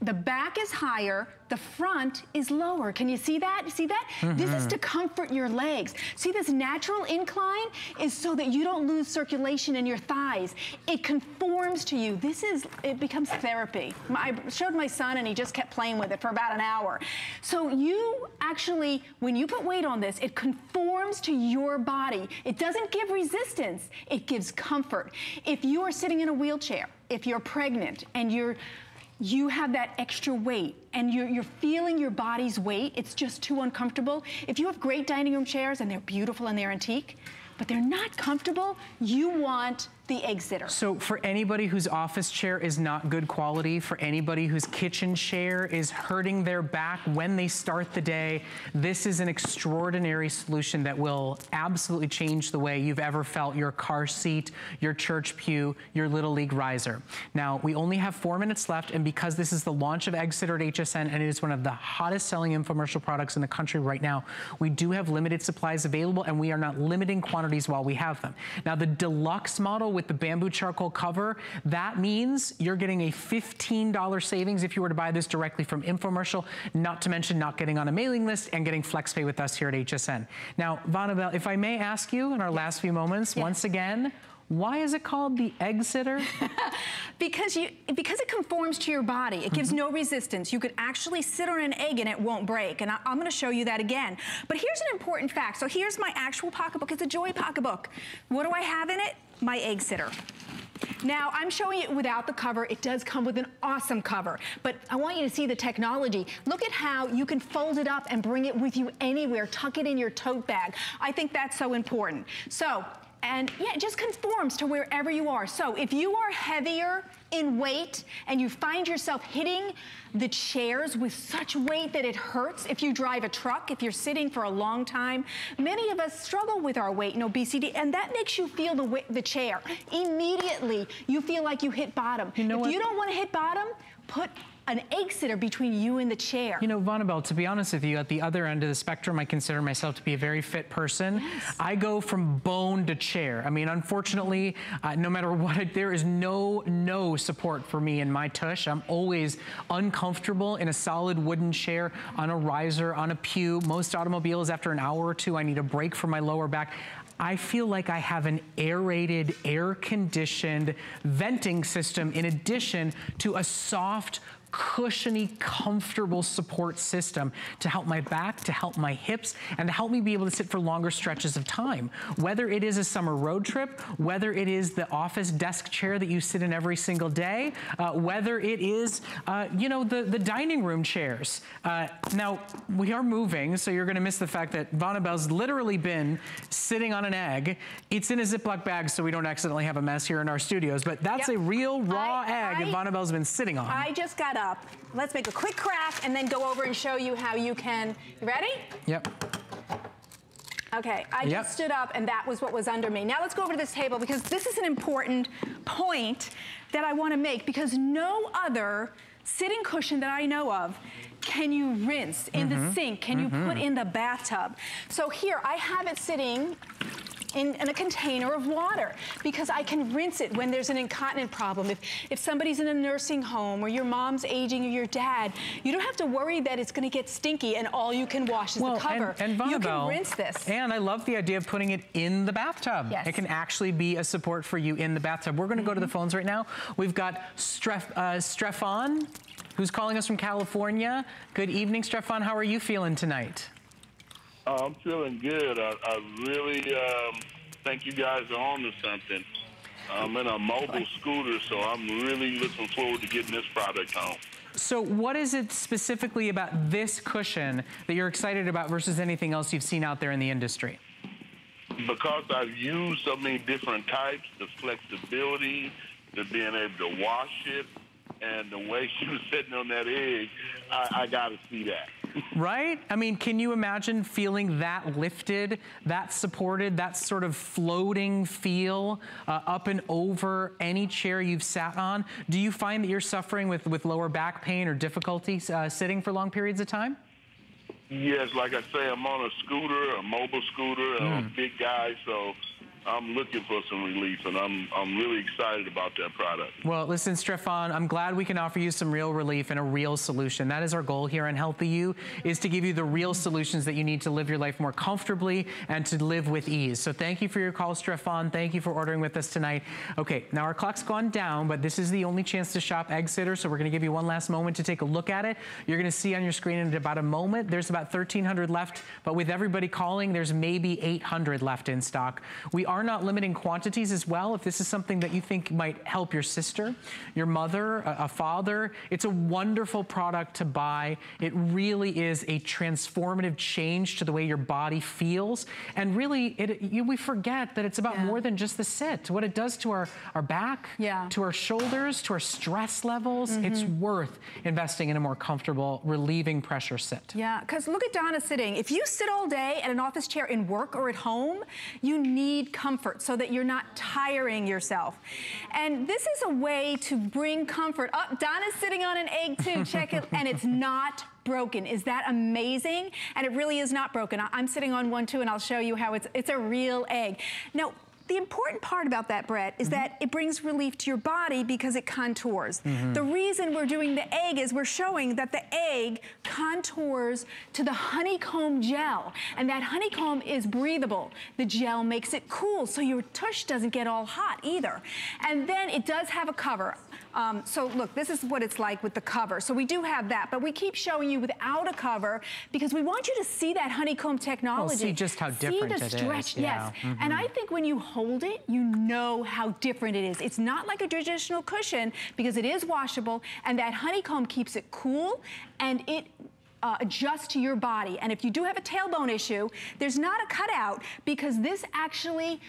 The back is higher, the front is lower. Can you see that? See that? Mm -hmm. This is to mm-hmm. comfort your legs. See this natural incline is so that you don't lose circulation in your thighs. It conforms to you. This is, it becomes therapy. I showed my son and he just kept playing with it for about an hour. So you actually, when you put weight on this, it conforms to your body. It doesn't give resistance, it gives comfort. If you are sitting in a wheelchair, if you're pregnant and you're you have that extra weight and you're, you're, feeling your body's weight, it's just too uncomfortable. If you have great dining room chairs and they're beautiful and they're antique, but they're not comfortable, you want the egg sitter. So for anybody whose office chair is not good quality, for anybody whose kitchen chair is hurting their back when they start the day, this is an extraordinary solution that will absolutely change the way you've ever felt your car seat, your church pew, your Little League riser. Now, we only have four minutes left, and because this is the launch of Sitter at HSN, and it is one of the hottest selling infomercial products in the country right now, we do have limited supplies available, and we are not limiting quantities while we have them. Now, the deluxe model with the bamboo charcoal cover, that means you're getting a $15 savings if you were to buy this directly from infomercial, not to mention not getting on a mailing list and getting FlexPay with us here at HSN. Now, Vonabelle, if I may ask you in our last few moments, yes. once again, why is it called the egg sitter? because you because it conforms to your body. It gives mm -hmm. no resistance. You could actually sit on an egg and it won't break. And I, am going to show you that again. But here's an important fact. So here's my actual pocketbook. It's a Joy pocketbook. What do I have in it? My egg sitter. Now, I'm showing it without the cover. It does come with an awesome cover, but I want you to see the technology. Look at how you can fold it up and bring it with you anywhere. Tuck it in your tote bag. I think that's so important. So and yeah, it just conforms to wherever you are. So if you are heavier in weight and you find yourself hitting the chairs with such weight that it hurts if you drive a truck, if you're sitting for a long time, many of us struggle with our weight and obesity and that makes you feel the, the chair. Immediately, you feel like you hit bottom. You know if what? you don't want to hit bottom, put an egg sitter between you and the chair. You know, Vonabelle, to be honest with you, at the other end of the spectrum, I consider myself to be a very fit person. Yes. I go from bone to chair. I mean, unfortunately, uh, no matter what, there is no, no support for me in my tush. I'm always uncomfortable in a solid wooden chair, on a riser, on a pew. Most automobiles, after an hour or two, I need a break for my lower back. I feel like I have an aerated, air-conditioned venting system in addition to a soft, cushiony, comfortable support system to help my back, to help my hips, and to help me be able to sit for longer stretches of time. Whether it is a summer road trip, whether it is the office desk chair that you sit in every single day, uh, whether it is, uh, you know, the, the dining room chairs. Uh, now, we are moving, so you're gonna miss the fact that Vonabelle's literally been sitting on an egg. It's in a Ziploc bag so we don't accidentally have a mess here in our studios, but that's yep. a real raw I, egg I, that Vonabelle's been sitting on. I just got up. Let's make a quick crack and then go over and show you how you can, you ready? Yep. Okay, I yep. just stood up and that was what was under me. Now let's go over to this table because this is an important point that I wanna make because no other sitting cushion that I know of can you rinse in mm -hmm. the mm-hmm. sink? Can mm -hmm. you put mm-hmm. in the bathtub? So here, I have it sitting in, in, a container of water because I can rinse it when there's an incontinent problem. If, if somebody's in a nursing home or your mom's aging or your dad, you don't have to worry that it's gonna get stinky and all you can wash is well, the cover. And, and you can rinse this. And I love the idea of putting it in the bathtub. Yes. It can actually be a support for you in the bathtub. We're gonna mm -hmm. go to the mm-hmm. phones right now. We've got Stref, uh, Strefan, who's calling us from California. Good evening, Strefan. How are you feeling tonight? Oh, I'm feeling good. I, I really um, think you guys are on to something. I'm in a mobile scooter, so I'm really looking forward to getting this product home. So what is it specifically about this cushion that you're excited about versus anything else you've seen out there in the industry? Because I've used so many different types, the flexibility, the being able to wash it, and the way she was sitting on that egg, I, I got to see that. right? I mean, can you imagine feeling that lifted, that supported, that sort of floating feel uh, up and over any chair you've sat on? Do you find that you're suffering with, with lower back pain or difficulty uh, sitting for long periods of time? Yes, like I say, I'm on a scooter, a mobile scooter, mm. I'm a hmm. big guy, so I'm looking for some relief, and I'm I'm really excited about that product. Well, listen, Stefan, I'm glad we can offer you some real relief and a real solution. That is our goal here on Healthy You, is to give you the real solutions that you need to live your life more comfortably and to live with ease. So thank you for your call, Stefan. Thank you for ordering with us tonight. Okay, now our clock's gone down, but this is the only chance to shop Egg Sitter, so we're gonna give you one last moment to take a look at it. You're gonna see on your screen in about a moment, there's about 1,300 left, but with everybody calling, there's maybe 800 left in stock. We are not limiting quantities as well. If this is something that you think might help your sister, your mother, a, a father, it's a wonderful product to buy. It really is a transformative change to the way your body feels. And really, it, you, we forget that it's about more than just the sit. What it does to our, our back, Yeah. to our shoulders, to our stress levels, it's Mhm. worth investing in a more comfortable, relieving pressure sit. Yeah, because look at Donna sitting. If you sit all day at an office chair in work or at home, you need comfort so that you're not tiring yourself. And this is a way to bring comfort. Oh, Donna's sitting on an egg too, check it, and it's not broken. Is that amazing? And it really is not broken. I'm sitting on one too, and I'll show you how it's, it's a real egg. Now, the important part about that, Brett, is that it brings relief to your body because it contours. Mhm. The reason we're doing the egg is we're showing that the egg contours to the honeycomb gel. And that honeycomb is breathable. The gel makes it cool so your tush doesn't get all hot either. And then it does have a cover. Um, so look, this is what it's like with the cover. So we do have that, but we keep showing you without a cover because we want you to see that honeycomb technology. see just how different it is. See the is, stretch, yeah. yes. And I think when you hold it, you know how different it is. It's not like a traditional cushion because it is washable and that honeycomb keeps it cool and it uh, adjusts to your body. And if you do have a tailbone issue, there's not a cutout because this actually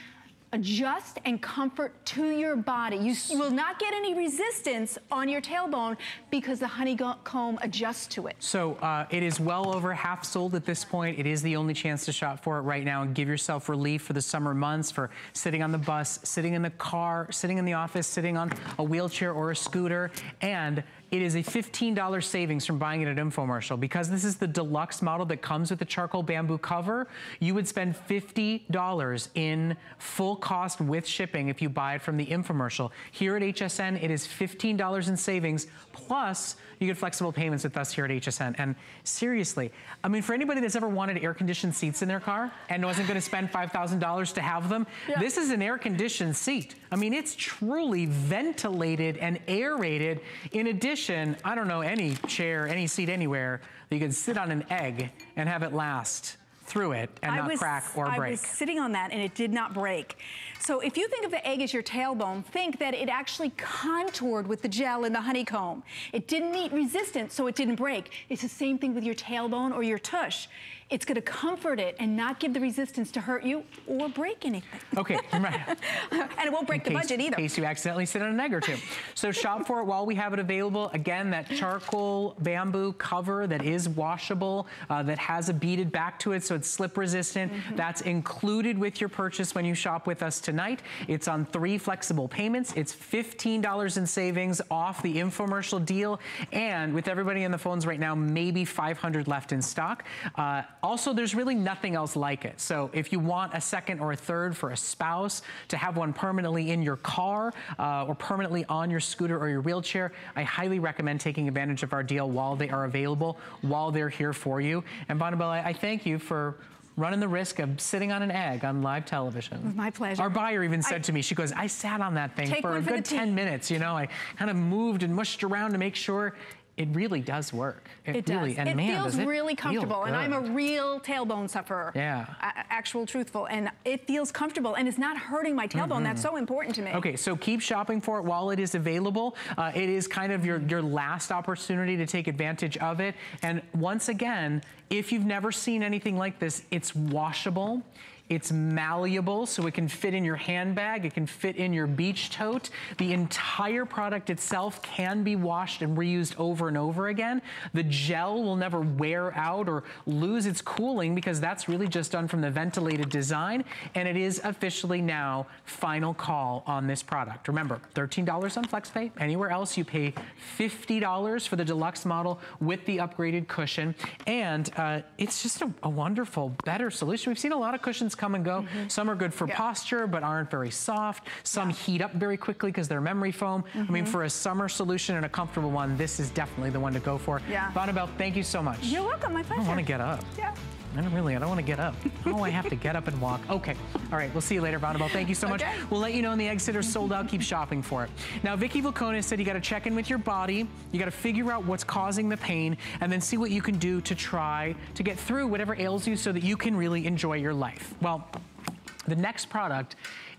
adjust and comfort to your body. You, you will not get any resistance on your tailbone because the honeycomb adjusts to it. So uh, it is well over half sold at this point. It is the only chance to shop for it right now and give yourself relief for the summer months, for sitting on the bus, sitting in the car, sitting in the office, sitting on a wheelchair or a scooter. And it is a $15 savings from buying it at Infomercial. Because this is the deluxe model that comes with the charcoal bamboo cover, you would spend $50 in full cost with shipping if you buy it from the infomercial. Here at HSN, it is $15 in savings, plus you get flexible payments with us here at HSN. And seriously, I mean, for anybody that's ever wanted air-conditioned seats in their car and wasn't gonna spend $5,000 to have them, this is an air-conditioned seat. I mean, it's truly ventilated and aerated. In addition, I don't know any chair, any seat anywhere that you can sit on an egg and have it last through it and I not was, crack or I break. was sitting on that and it did not break. So if you think of the egg as your tailbone, think that it actually contoured with the gel in the honeycomb. It didn't meet resistance, so it didn't break. It's the same thing with your tailbone or your tush. It's gonna comfort it and not give the resistance to hurt you or break anything. Okay, right. and it won't break the case, budget either. In case you accidentally sit on an egg or two. So shop for it while we have it available. Again, that charcoal bamboo cover that is washable, uh, that has a beaded back to it so it's slip resistant. Mm-hmm. That's included with your purchase when you shop with us tonight. It's on three flexible payments. It's $15 in savings off the infomercial deal. And with everybody on the phones right now, maybe 500 left in stock. Uh, also, there's really nothing else like it. So if you want a second or a third for a spouse to have one permanently in your car uh, or permanently on your scooter or your wheelchair, I highly recommend taking advantage of our deal while they are available, while they're here for you. And Vonabelle, I, thank you for running the risk of sitting on an egg on live television. My pleasure. Our buyer even said I- to me, she goes, I sat on that thing for a for good 10 minutes. You know, I kind of moved and mushed around to make sure it really does work. It, really, does. and it man, feels does it really feel comfortable, and I'm a real tailbone sufferer. Yeah. A- actual truthful, and it feels comfortable, and it's not hurting my tailbone. That's Mhm. so important to me. Okay, so keep shopping for it while it is available. Uh, it is kind of your, your last opportunity to take advantage of it. And once again, if you've never seen anything like this, it's washable. It's malleable, so it can fit in your handbag. It can fit in your beach tote. The entire product itself can be washed and reused over and over again. The gel will never wear out or lose its cooling because that's really just done from the ventilated design. And it is officially now final call on this product. Remember, $13 on FlexPay. Anywhere else, you pay $50 for the deluxe model with the upgraded cushion. And uh, it's just a, a wonderful, better solution. We've seen a lot of cushions come and go. Mm -hmm. Some are good for yeah. posture, but aren't very soft. Some yeah. heat up very quickly because they're memory foam. Mm -hmm. I mean, mm-hmm. for a summer solution and a comfortable one, this is definitely the one to go for. Yeah. Vonabelle, thank you so much. You're welcome, my pleasure. I want to get up. Yeah. I don't really, I don't want to get up. Oh, I have to get up and walk. Okay. All right, we'll see you later, Vonabelle. Thank you so much. Okay. We'll let you know when the egg sitter's sold out. Keep shopping for it. Now, Vicki Vlachonis said you got to check in with your body. You got to figure out what's causing the pain and then see what you can do to try to get through whatever ails you so that you can really enjoy your life. Well, the next product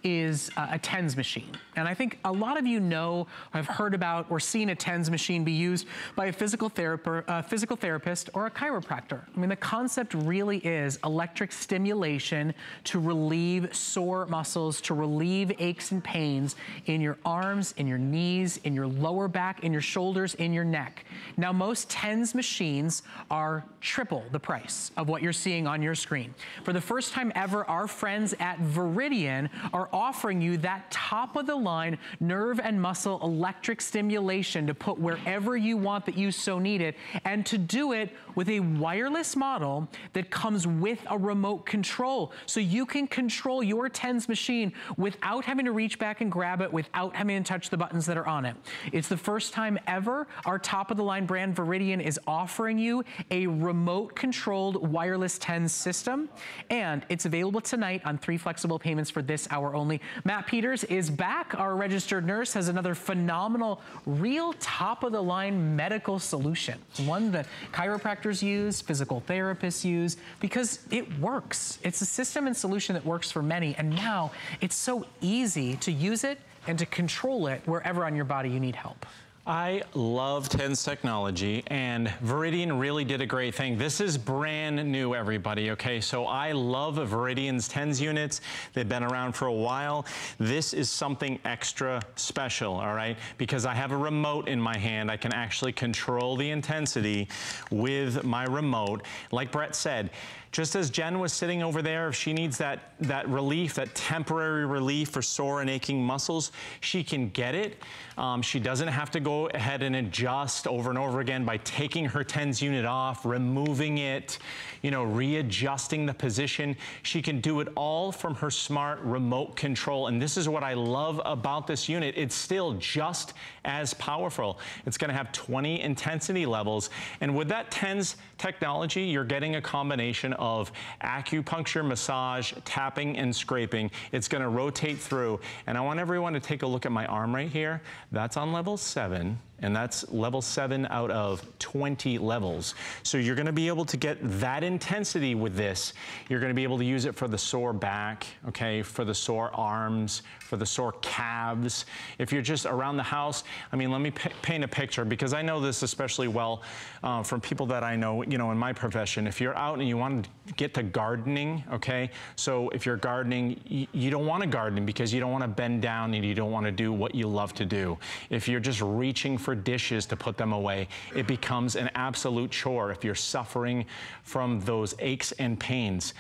is uh, a TENS machine. And I think a lot of you know, have heard about or seen a TENS machine be used by a physical, uh, physical therapist or a chiropractor. I mean, the concept really is electric stimulation to relieve sore muscles, to relieve aches and pains in your arms, in your knees, in your lower back, in your shoulders, in your neck. Now, most TENS machines are triple the price of what you're seeing on your screen. For the first time ever, our friends at Veridian are offering you that top of the line nerve and muscle electric stimulation to put wherever you want that you so need it and to do it with a wireless model that comes with a remote control. So you can control your TENS machine without having to reach back and grab it, without having to touch the buttons that are on it. It's the first time ever our top of the line brand Veridian is offering you a remote controlled wireless TENS system. And it's available tonight on three flexible payments for this hour only only. Matt Peters is back. Our registered nurse has another phenomenal, real top of the line medical solution. One that chiropractors use, physical therapists use, because it works. It's a system and solution that works for many. And now it's so easy to use it and to control it wherever on your body you need help. I love TENS technology and Veridian really did a great thing. This is brand new, everybody, okay? So I love Veridian's TENS units. They've been around for a while. This is something extra special, all right? Because I have a remote in my hand. I can actually control the intensity with my remote. Like Brett said, just as Jen was sitting over there, if she needs that, that relief, that temporary relief for sore and aching muscles, she can get it. Um, she doesn't have to go ahead and adjust over and over again by taking her TENS unit off, removing it, you know, readjusting the position. She can do it all from her smart remote control. And this is what I love about this unit. It's still just as powerful. It's gonna have 20 intensity levels. And with that TENS technology, you're getting a combination of acupuncture, massage, tapping, and scraping. It's gonna rotate through. And I want everyone to take a look at my arm right here. That's on level seven and that's level seven out of 20 levels. So you're gonna be able to get that intensity with this. You're gonna be able to use it for the sore back, okay, for the sore arms, for the sore calves. If you're just around the house, I mean, let me paint a picture because I know this especially well uh, from people that I know, you know, in my profession. If you're out and you want to get to gardening, okay, so if you're gardening, you don't want to garden because you don't want to bend down and you don't want to do what you love to do. If you're just reaching for dishes to put them away. It becomes an absolute chore if you're suffering from those aches and pains.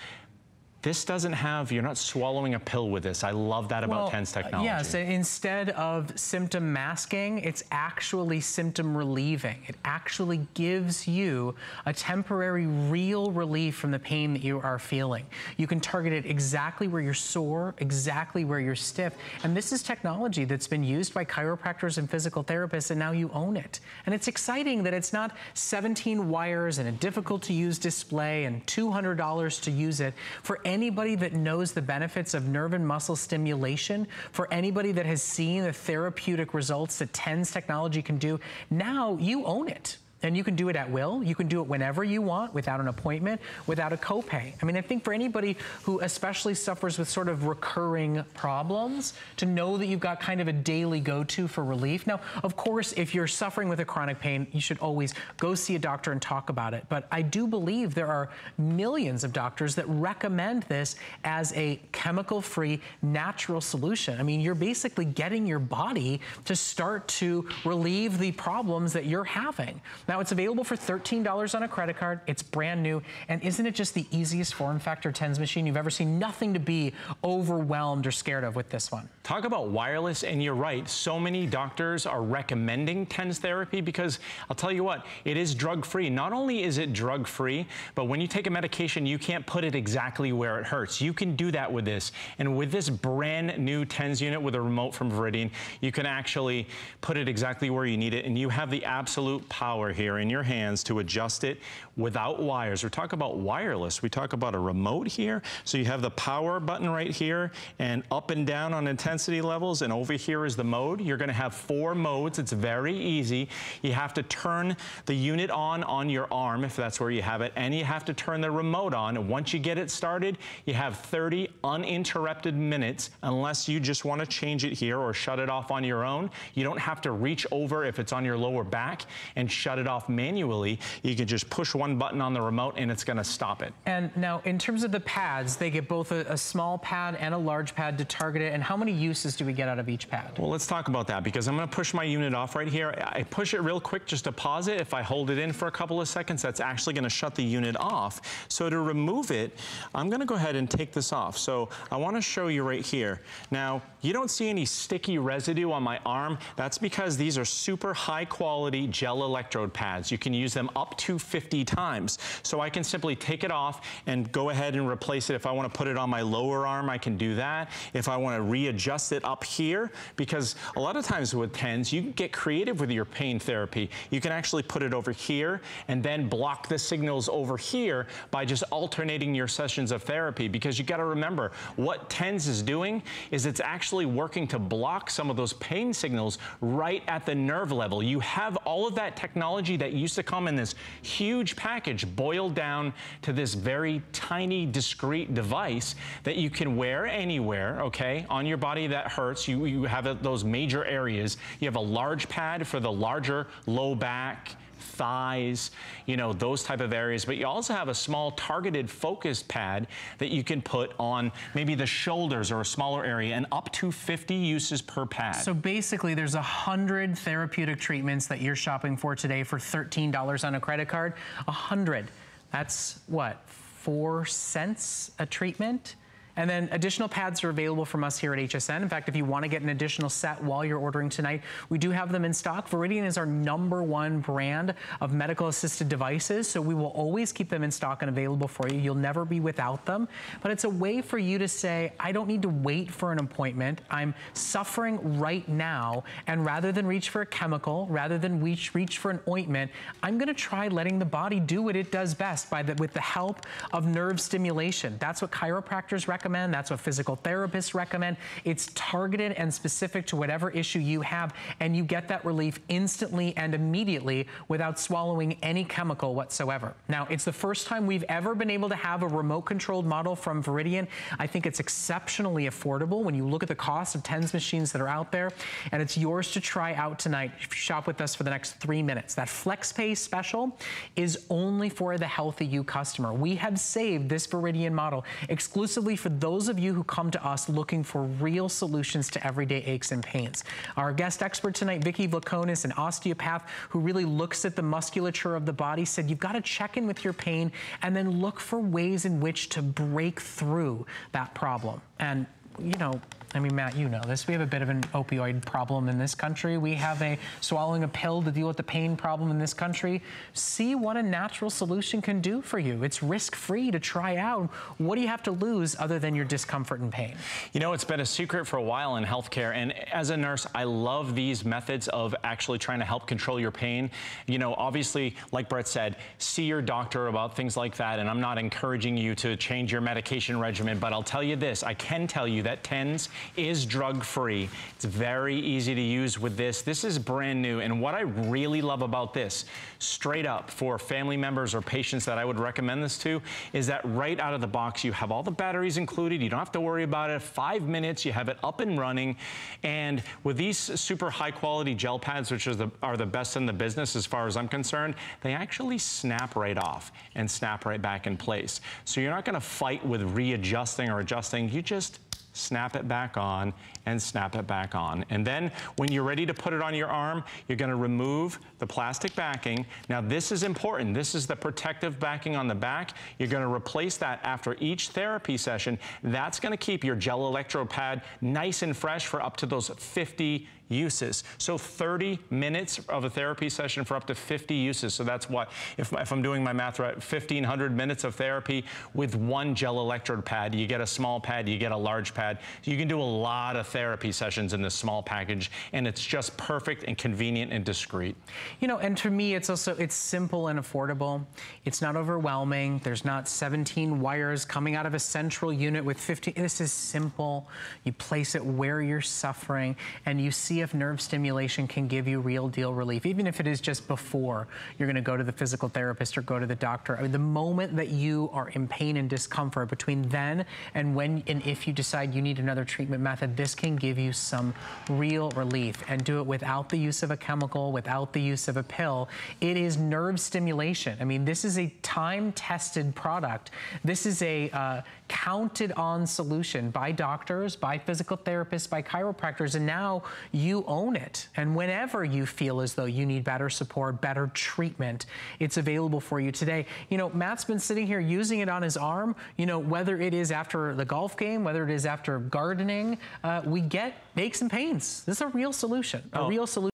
This doesn't have, you're not swallowing a pill with this. I love that about well, TENS uh, technology. Yes, instead of symptom masking, it's actually symptom relieving. It actually gives you a temporary real relief from the pain that you are feeling. You can target it exactly where you're sore, exactly where you're stiff. And this is technology that's been used by chiropractors and physical therapists, and now you own it. And it's exciting that it's not 17 wires and a difficult to use display and $200 to use it. For any anybody that knows the benefits of nerve and muscle stimulation, for anybody that has seen the therapeutic results that TENS technology can do, now you own it. And you can do it at will. You can do it whenever you want without an appointment, without a copay. I mean, I think for anybody who especially suffers with sort of recurring problems, to know that you've got kind of a daily go-to for relief. Now, of course, if you're suffering with a chronic pain, you should always go see a doctor and talk about it. But I do believe there are millions of doctors that recommend this as a chemical-free, natural solution. I mean, you're basically getting your body to start to relieve the problems that you're having. Now, Now it's available for $13 on a credit card. It's brand new. And isn't it just the easiest form factor TENS machine you've ever seen? Nothing to be overwhelmed or scared of with this one. Talk about wireless, and you're right. So many doctors are recommending TENS therapy because I'll tell you what, it is drug-free. Not only is it drug-free, but when you take a medication, you can't put it exactly where it hurts. You can do that with this. And with this brand new TENS unit with a remote from Veridian, you can actually put it exactly where you need it. And you have the absolute power here in your hands to adjust it without wires. We talk about wireless. We talk about a remote here. So you have the power button right here and up and down on intensity levels. And over here is the mode. You're going to have four modes. It's very easy. You have to turn the unit on on your arm if that's where you have it. And you have to turn the remote on. And once you get it started, you have 30 uninterrupted minutes unless you just want to change it here or shut it off on your own. You don't have to reach over if it's on your lower back and shut it off manually. You can just push one button on the remote and it's going to stop it. And now in terms of the pads, they get both a, a small pad and a large pad to target it. And how many uses do we get out of each pad? Well, let's talk about that because I'm going to push my unit off right here. I push it real quick just to pause it. If I hold it in for a couple of seconds, that's actually going to shut the unit off. So to remove it, I'm going to go ahead and take this off. So I want to show you right here. Now, you don't see any sticky residue on my arm. That's because these are super high quality gel electrode pads. You can use them up to 50 times. So I can simply take it off and go ahead and replace it. If I want to put it on my lower arm, I can do that. If I want to readjust it up here, because a lot of times with TENS, you can get creative with your pain therapy. You can actually put it over here and then block the signals over here by just alternating your sessions of therapy because you got to remember what TENS is doing is it's actually working to block some of those pain signals right at the nerve level. You have all of that technology that used to come in this huge package boiled down to this very tiny, discrete device that you can wear anywhere, okay, on your body that hurts. You, you have those major areas. You have a large pad for the larger low back, thighs, you know, those type of areas. But you also have a small targeted focus pad that you can put on maybe the shoulders or a smaller area and up to 50 uses per pad. So basically there's a hundred therapeutic treatments that you're shopping for today for $13 on a credit card. A hundred. That's what, four cents a treatment? And then additional pads are available from us here at HSN. In fact, if you want to get an additional set while you're ordering tonight, we do have them in stock. Veridian is our number one brand of medical assisted devices, so we will always keep them in stock and available for you. You'll never be without them. But it's a way for you to say, I don't need to wait for an appointment. I'm suffering right now. And rather than reach for a chemical, rather than reach, reach for an ointment, I'm going to try letting the body do what it does best by the, with the help of nerve stimulation. That's what chiropractors recommend recommend. That's what physical therapists recommend. It's targeted and specific to whatever issue you have, and you get that relief instantly and immediately without swallowing any chemical whatsoever. Now, it's the first time we've ever been able to have a remote-controlled model from Veridian. I think it's exceptionally affordable when you look at the cost of TENS machines that are out there, and it's yours to try out tonight shop with us for the next three minutes. That FlexPay special is only for the Healthy You customer. We have saved this Veridian model exclusively for those of you who come to us looking for real solutions to everyday aches and pains. Our guest expert tonight, Vicki Vlachonis, an osteopath who really looks at the musculature of the body, said you've got to check in with your pain and then look for ways in which to break through that problem. And you know, I mean, Matt, you know this. We have a bit of an opioid problem in this country. We have a swallowing a pill to deal with the pain problem in this country. See what a natural solution can do for you. It's risk-free to try out. What do you have to lose other than your discomfort and pain? You know, it's been a secret for a while in healthcare. And as a nurse, I love these methods of actually trying to help control your pain. You know, obviously, like Brett said, see your doctor about things like that. And I'm not encouraging you to change your medication regimen, but I'll tell you this, I can tell you that TENS is drug-free. It's very easy to use with this. This is brand new. And what I really love about this, straight up for family members or patients that I would recommend this to, is that right out of the box, you have all the batteries included. You don't have to worry about it. Five minutes, you have it up and running. And with these super high quality gel pads, which are the, are the best in the business as far as I'm concerned, they actually snap right off and snap right back in place. So you're not gonna fight with readjusting or adjusting. You just snap it back on, and snap it back on. And then when you're ready to put it on your arm, you're gonna remove the plastic backing. Now this is important. This is the protective backing on the back. You're gonna replace that after each therapy session. That's gonna keep your gel electrode pad nice and fresh for up to those 50 uses. So 30 minutes of a therapy session for up to 50 uses. So that's what, if, if I'm doing my math right, 1,500 minutes of therapy with one gel electrode pad. You get a small pad, you get a large pad. You can do a lot of therapy sessions in this small package, and it's just perfect and convenient and discreet. You know, and to me, it's also, it's simple and affordable. It's not overwhelming. There's not 17 wires coming out of a central unit with 50. This is simple. You place it where you're suffering, and you see if nerve stimulation can give you real deal relief, even if it is just before you're going to go to the physical therapist or go to the doctor. I mean, the moment that you are in pain and discomfort between then and when and if you decide you need another treatment method, this can give you some real relief and do it without the use of a chemical, without the use of a pill. It is nerve stimulation. I mean, this is a time-tested product. This is a uh, counted on solution by doctors, by physical therapists, by chiropractors, and now you own it. And whenever you feel as though you need better support, better treatment, it's available for you today. You know, Matt's been sitting here using it on his arm, you know, whether it is after the golf game, whether it is after gardening, uh, we get aches and pains. This is a real solution, a oh. real solution.